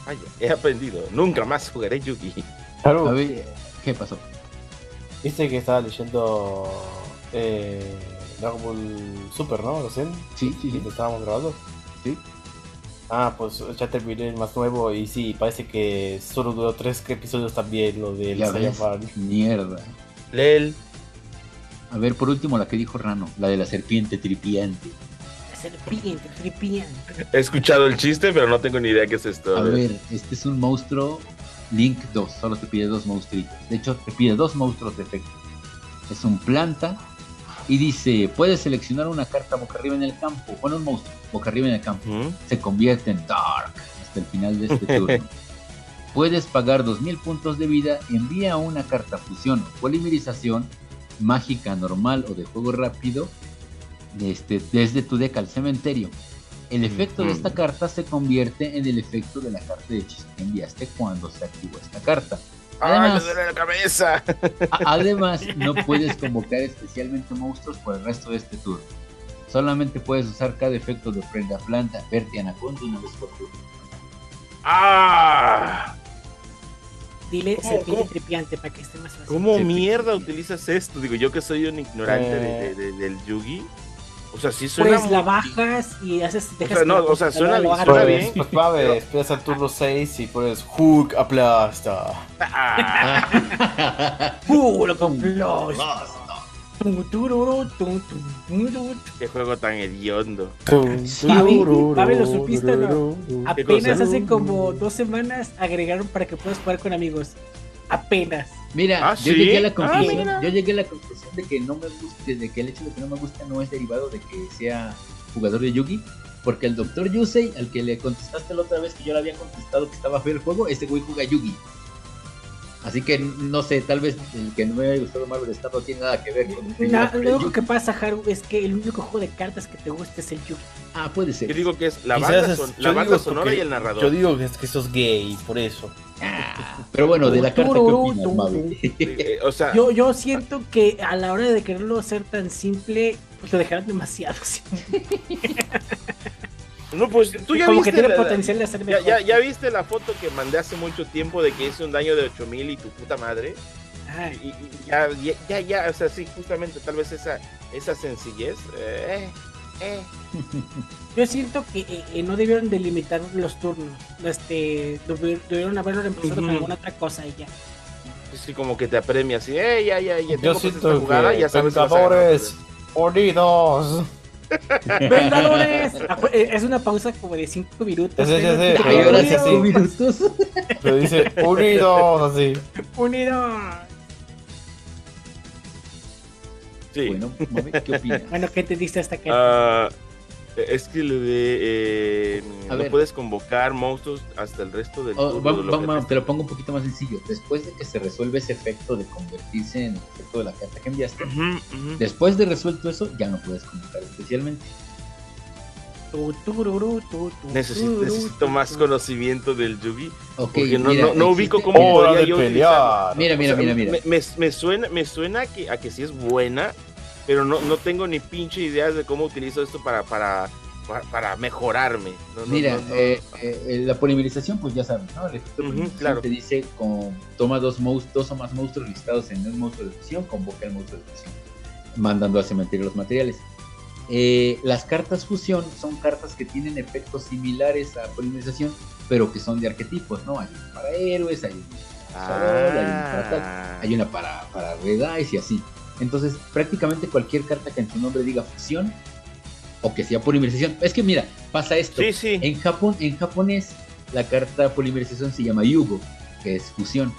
Vaya, he aprendido. Nunca más jugaré Yugi. Claro. A ver, ¿qué pasó? Viste que estaba leyendo eh, Dragon Ball Super, ¿no? Recién. Sí, sí, sí. estábamos grabando. Sí. Ah, pues ya terminé el más nuevo y sí, parece que solo duró tres episodios también lo ves, Saiyaman. mierda. Lel. A ver, por último, la que dijo Rano, la de la serpiente tripiante. La serpiente, serpiente. He escuchado el chiste, pero no tengo ni idea qué es esto. A ver, este es un monstruo Link 2, solo te pide dos monstruitos. De hecho, te pide dos monstruos de efecto. Es un planta y dice, puedes seleccionar una carta boca arriba en el campo. Pone un monstruo boca arriba en el campo. Se convierte en Dark hasta el final de este turno. Puedes pagar 2000 puntos de vida, envía una carta fusión o polimerización mágica normal o de juego rápido este, desde tu deck al cementerio. El efecto de esta carta se convierte en el efecto de la carta de hechizo que enviaste cuando se activó esta carta. ¡Ay, me Además, duele la cabeza! además, no puedes convocar especialmente monstruos por el resto de este turno. Solamente puedes usar cada efecto de ofrenda planta, verte anaconda una vez por turno. ¡Ah! Dile ¿Cómo, serpiente tripiante para que esté más fácil. ¿Cómo mierda utilizas esto? Digo, yo que soy un ignorante de- Eh. de- de- del Yugi. O sea, sí suena. Pues la bajas y haces. O dejas sea, que no, la o sea, suena Pues, bien. pues esperas al turno 6 y pones Hook aplasta. ¡Uh, tum, tum, tururu. ¡Qué juego tan hediondo! ¿lo supiste, no? ¿Qué Apenas hace como dos semanas agregaron para que puedas jugar con amigos. Apenas. Mira, Ah, yo ¿sí? llegué a la Ah, conclusión, mira. yo llegué a la conclusión de que no me gusta, de que el hecho de que no me gusta no es derivado de que sea jugador de Yugi, porque el doctor Yusei, al que le contestaste la otra vez que yo le había contestado que estaba feo el juego, ese güey juega Yugi. Así que no sé, tal vez el que no me haya gustado Marvel Star no tiene nada que ver con Na- Lo único que pasa, Haru, es que el único juego de cartas que te gusta es el Yugi. Ah, puede ser. Yo digo que es la banda, son- yo la banda sonora y el narrador. Yo digo que, es que sos gay, por eso. Ah, pero bueno, de la carta, ¿qué Tururú, opinas. Mavi? Eh, o sea, Yo, yo siento que a la hora de quererlo hacer tan simple, pues lo dejaron demasiado simple. no, pues tú ya Como que viste tiene la- potencial de hacer ya, mejor. ya, ya viste la foto que mandé hace mucho tiempo de que hice un daño de 8000 y tu puta madre. Ay, Y, y ya, ya, ya, ya, o sea, sí, justamente tal vez esa, esa sencillez. eh, eh. Yo siento que eh, eh, no debieron delimitar los turnos. Este, debi- debieron haberlo reemplazado con Ujú. alguna otra cosa y ya. Sí, como que te apremia así, eh, ya, ya, ya. Yo pues esta siento jugada, que ya sabes Vengadores Unidos. ¡Vengadores! Eh, Es una pausa como de 5 minutos. Sí, sí, sí, ahora sí, cinco sí. minutos. Pero dice Unidos así. Unidos. Sí. Bueno, ¿qué opinas? Bueno, ¿qué te diste hasta que? Ah, es que lo de. eh, no ver. puedes convocar monstruos hasta el resto del Oh, turno va- de lo va- que va- te- lo pongo un poquito más sencillo. Después de que se resuelve ese efecto de convertirse en el efecto de la carta que enviaste, después de resuelto eso, ya no puedes convocar especialmente. Necesito, necesito más conocimiento del Yugi. Ok, Porque no, mira, no, no ubico cómo Hora podría de yo utilizarlo. pelear. Mira, mira, O sea, mira, mira. Me, me- me suena, me suena que, a que sí es buena, pero no, no tengo ni pinche ideas de cómo utilizo esto para, para, para, para mejorarme. No, Mira, no, no. eh, eh, la polimerización, pues ya sabes, ¿no? El efecto Ujú, polimerización claro. te dice con, toma dos, dos o más monstruos listados en un monstruo de fusión, convoca el monstruo de fusión, mandando al cementerio los materiales. Eh, las cartas fusión son cartas que tienen efectos similares a polimerización, pero que son de arquetipos, ¿no? Hay una para héroes, hay una para hay una para tal, Ah. hay una para, para Red Eyes y así. Entonces, prácticamente cualquier carta que en su nombre diga fusión o que sea polimerización. Es que mira, pasa esto. Sí, sí. En Japón, en japonés, la carta polimerización se llama Yugo, que es fusión.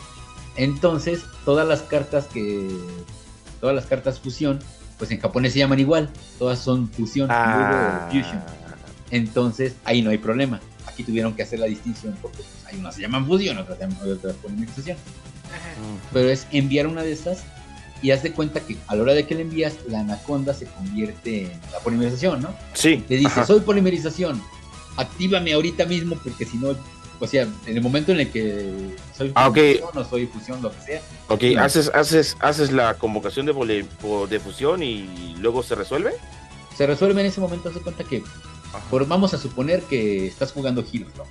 Entonces, todas las cartas que. Todas las cartas fusión, pues en japonés se llaman igual. Todas son fusión, Ah. Fusion. Entonces, ahí no hay problema. Aquí tuvieron que hacer la distinción porque pues, hay unas se llaman fusión, otras se llaman polimerización. Ajá. Pero es enviar una de esas y haz de cuenta que a la hora de que le envías, la anaconda se convierte en la polimerización, ¿no? Sí. Te dice, ajá. soy polimerización, actívame ahorita mismo porque si no, o sea, en el momento en el que soy Ah, fusión o soy fusión, lo que sea, Ok, No. haces, haces, haces la convocación de, de fusión y luego se resuelve. se resuelve en ese momento, haz de cuenta que, por, vamos a suponer que estás jugando Heroes, ¿no?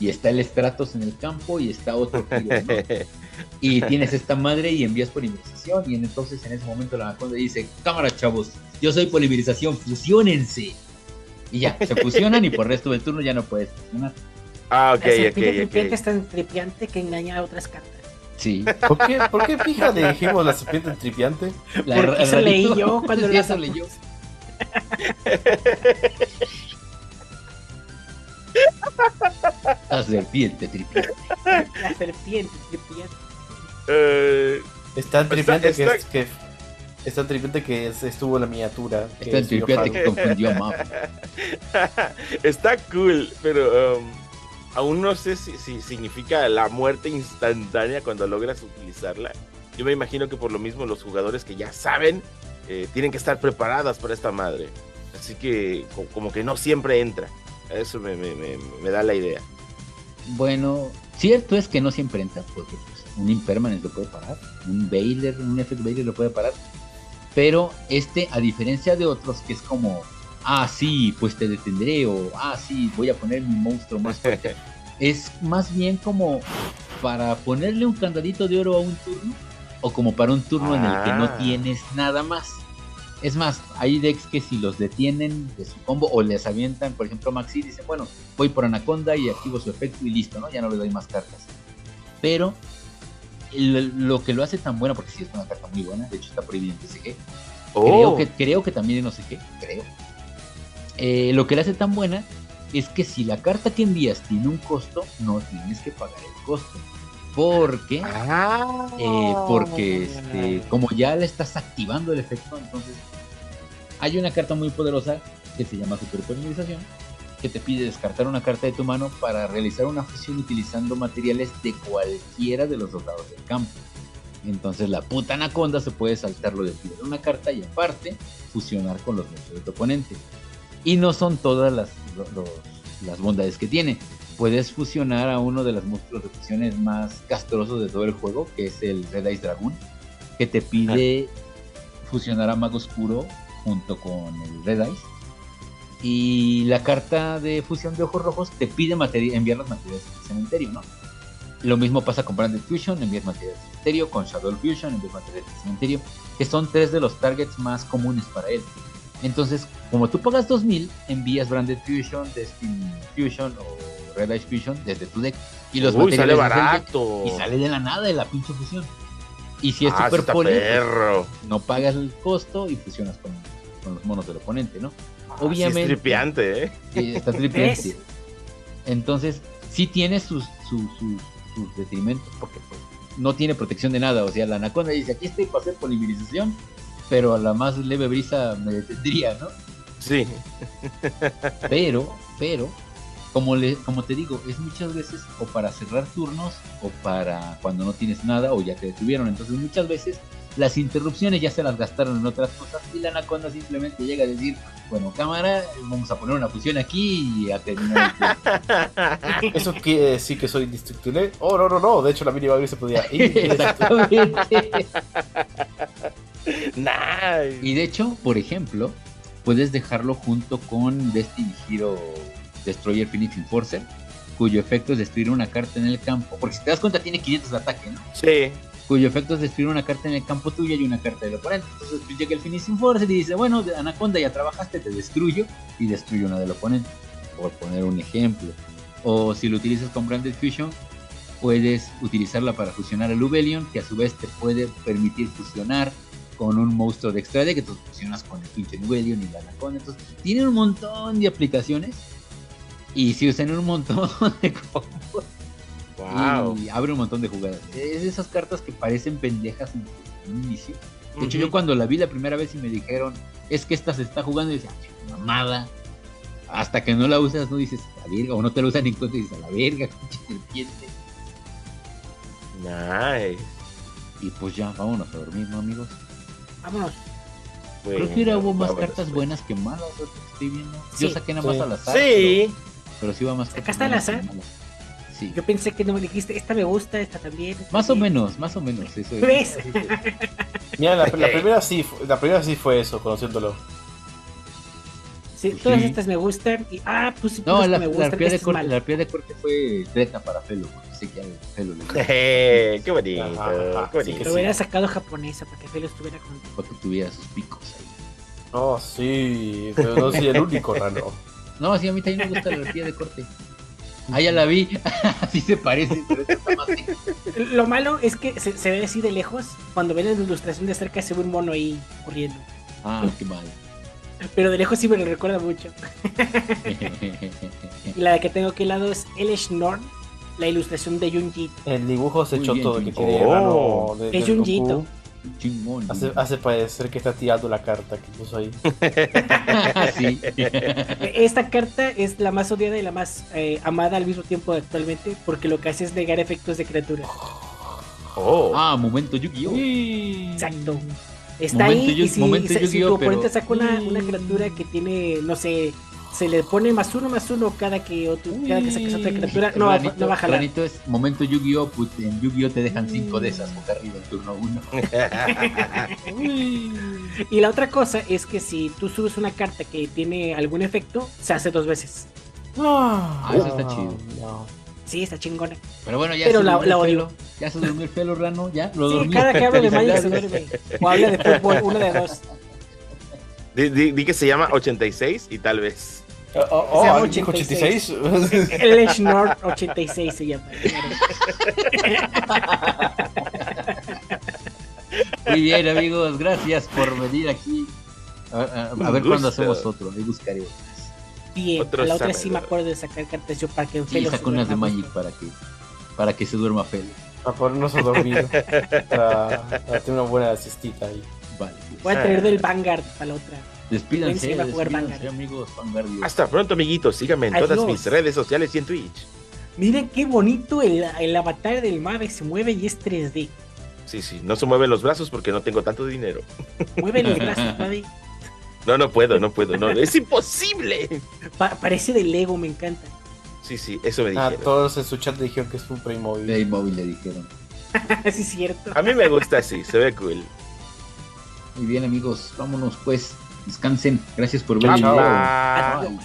Y está el Stratos en el campo y está otro Heroes, ¿no? Y tienes esta madre y envías polimerización y en- entonces en ese momento la anaconda dice, cámara chavos, yo soy polimerización, fusionense. Y ya, se fusionan y por el resto del turno ya no puedes fusionar. Ah, ok, La serpiente ok, tripiante ok. es tan tripiante que engaña a otras cartas. Sí. ¿Por qué, ¿Por qué fija le dijimos la serpiente tripiante? La- Porque eso leí yo cuando Sí, la eso leí yo. La serpiente tripiante. La serpiente tripiante. Eh, Es tan tripiante está- que, es, que es tan tripiante que es- estuvo en la miniatura. que Está es Yo tripiante que confundió a Mavi. Está cool, pero um, aún no sé si, si significa la muerte instantánea cuando logras utilizarla. Yo me imagino que por lo mismo los jugadores que ya saben eh, tienen que estar preparadas para esta madre. Así que co- como que no siempre entra. Eso me, da la idea. Bueno, cierto es que no siempre entra, porque pues, un Impermanence lo puede parar, un Baylor, un Effect Baylor lo puede parar. Pero este, a diferencia de otros, que es como, ah, sí, pues te detendré, o ah, sí, voy a poner mi monstruo más fuerte, es más bien como para ponerle un candadito de oro a un turno, o como para un turno en el que no Ah. tienes nada más. Es más, hay decks que si los detienen de su combo o les avientan, por ejemplo, Maxi dice, bueno, voy por Anaconda y activo su efecto y listo, ¿no? Ya no le doy más cartas. Pero lo que lo hace tan bueno, porque sí es una carta muy buena, de hecho está prohibido en TCG, creo, Oh, que, creo que también en no sé qué, creo. Eh, lo que le hace tan buena es que si la carta que envías tiene un costo, no tienes que pagar el costo. Porque, Ah. eh, porque este, como ya le estás activando el efecto, entonces hay una carta muy poderosa que se llama superpolarización que te pide descartar una carta de tu mano para realizar una fusión utilizando materiales de cualquiera de los dos lados del campo. Entonces la puta anaconda se puede saltar lo de tirar una carta y aparte fusionar con los monstruos de tu oponente. Y no son todas las, las bondades que tiene. Puedes fusionar a uno de los monstruos de fusiones más castrosos de todo el juego, que es el Red Ice Dragon, que te pide fusionar a Mago Oscuro junto con el Red Ice. Y la carta de fusión de ojos rojos te pide enviar los materiales al cementerio, ¿no? Lo mismo pasa con Branded Fusion, envías materiales al cementerio, con Shadow Fusion, envías materiales al cementerio, que son tres de los targets más comunes para él. Entonces, como tú pagas 2000, envías Branded Fusion, Destiny Fusion o Red Ice Fusion desde tu deck. Y los Uy, sale barato. y sale de la nada de la pinche fusión. Y si es Ah, super poli, pues, perro. no pagas el costo y fusionas con, con los monos del oponente, ¿no? Sí, Obviamente. es tripiante, ¿eh? Sí, está tripiante. Entonces, sí tiene sus, sus, sus, sus detrimentos, porque pues, no tiene protección de nada. O sea, la anaconda dice, aquí estoy para hacer polimerización, pero a la más leve brisa me detendría, ¿no? Sí. Pero, pero, como, le, como te digo, es muchas veces o para cerrar turnos o para cuando no tienes nada o ya te detuvieron. Entonces, muchas veces las interrupciones ya se las gastaron en otras cosas y la anaconda simplemente llega a decir, bueno, cámara, vamos a poner una fusión aquí y a terminar. el juego". ¿Eso quiere decir que soy indestructible? Oh, no, no, no. De hecho, la mini se podía ir. Exactamente. Nice. Y de hecho, por ejemplo, puedes dejarlo junto con Destiny Hero Destroyer Finite Enforcer, cuyo efecto es destruir una carta en el campo. Porque si te das cuenta, tiene 500 de ataque, ¿no? Sí. Cuyo efecto es destruir una carta en el campo tuyo y una carta del oponente. Entonces pues, llega el Finite Enforcer y dice: Bueno, Anaconda ya trabajaste, te destruyo y destruyo una del oponente. Por poner un ejemplo. O si lo utilizas con Branded Fusion, puedes utilizarla para fusionar el Ubelion, que a su vez te puede permitir fusionar con un monstruo de extra deck, que tú fusionas con el pinche Ubelion y la Anaconda. Entonces, tiene un montón de aplicaciones y se usan un montón de combos Wow. y abre un montón de jugadas. Es de esas cartas que parecen pendejas en un inicio. De hecho, yo cuando la vi la primera vez y me dijeron, es que esta se está jugando, y decía, "Ay, mamada. Hasta que no la usas, no dices, a la verga, o no te la usan en cuenta y dices, a la verga, pinche serpiente. Nice. Y pues ya, vámonos a dormir, ¿no, amigos? Vámonos. Creo que era, hubo más cartas buenas que malas, estoy viendo. Yo saqué nada más Sí. al azar. Sí. Pero, pero sí va más ¿Sacaste cartas al azar? Sí. Yo pensé que no me dijiste, esta me gusta, esta también. esta Más o menos, más o menos. Eso es. ¿Ves? Mira, la, la primera sí, la primera sí fue eso, conociéndolo. Sí, Pues todas sí. estas me gustan. Y, ah, pues sí, No, la, me la arpía de corte, la arpía de corte fue treta para Felo, porque sé que a Felo le gusta Eh, qué bonito. Ajá, qué sí bonito. Lo hubiera sacado japonesa para que Felo estuviera contigo. para que tuviera sus picos ahí. Oh, sí, pero no soy el único raro. No, sí, a mí también me gusta la arpía de corte. Ah, ya la vi. Así se parece, pero esta está más. Lo malo es que se, se ve así de lejos. Cuando ven la ilustración de cerca se ve un mono ahí corriendo. Ah, qué mal. Pero de lejos sí me lo recuerda mucho. Y la que tengo aquí al lado es Elish Norn, la ilustración de Junji. El dibujo Muy choto bien, que tiene Oh, de, es Junjito. Hace, hace parecer que está tirando la carta que puso ahí. sí. Esta carta es la más odiada y la más eh, amada al mismo tiempo actualmente porque lo que hace es negar efectos de criaturas. Oh. Ah, momento Yu-Gi-Oh! Exacto. Está Momento ahí y si, momento si- si Yu-Gi-Oh, tu oponente pero- saca una, una criatura que tiene, no sé, se le pone más uno más uno cada que, otro, cada que saques otra criatura, no, va- Ranito- no va a jalar. Es momento Yu-Gi-Oh! put- en Yu-Gi-Oh! te dejan cinco de esas boca arriba en turno uno. Y la otra cosa es que si tú subes una carta que tiene algún efecto, se hace dos veces. Ah, eso está chido. no. Sí, está chingona. Pero bueno, ya Pero se la- durmió la el odio. pelo. Ya se durmió el pelo, Rano. Ya lo Sí, dormí. cada que hablo de Magic se duerme. O habla de fútbol, una de dos. Di, di- di que se llama 86 y tal vez. Oh, oh, Se llama oh, ¿alguien dijo 86. 86? El Nord 86 se llama. Muy bien, amigos. Gracias por venir aquí. A, a- a Un ver cuándo hacemos otro. Ahí buscaré Bien, Otro a la otra sí me acuerdo de sacar cartas yo para que en Sí, Felo saco se unas de Magic para que, para que se duerma Felo. Para ponernos a dormir. Para, para tener una buena cestita ahí. Vale. Voy a traer del Vanguard para la otra. Despídanse, a jugar despídanse, Vanguard. amigos Vanguardios. Hasta pronto, amiguitos. Síganme en todas Adiós. mis redes sociales y en Twitch. Miren qué bonito el, el avatar del Mave se mueve y es 3D. Sí, sí, no se mueven los brazos porque no tengo tanto dinero. Mueve los brazos, Mave. No, no puedo, no puedo, no, es imposible. Pa- parece de Lego, me encanta. Sí, sí, eso me Ah, dijeron. todos en su chat dijeron que es un Playmobil. Playmobil le dijeron. sí, es cierto. A mí me gusta así, se ve cool. Muy bien, amigos, vámonos pues. Descansen. Gracias por ver el video. Adiós.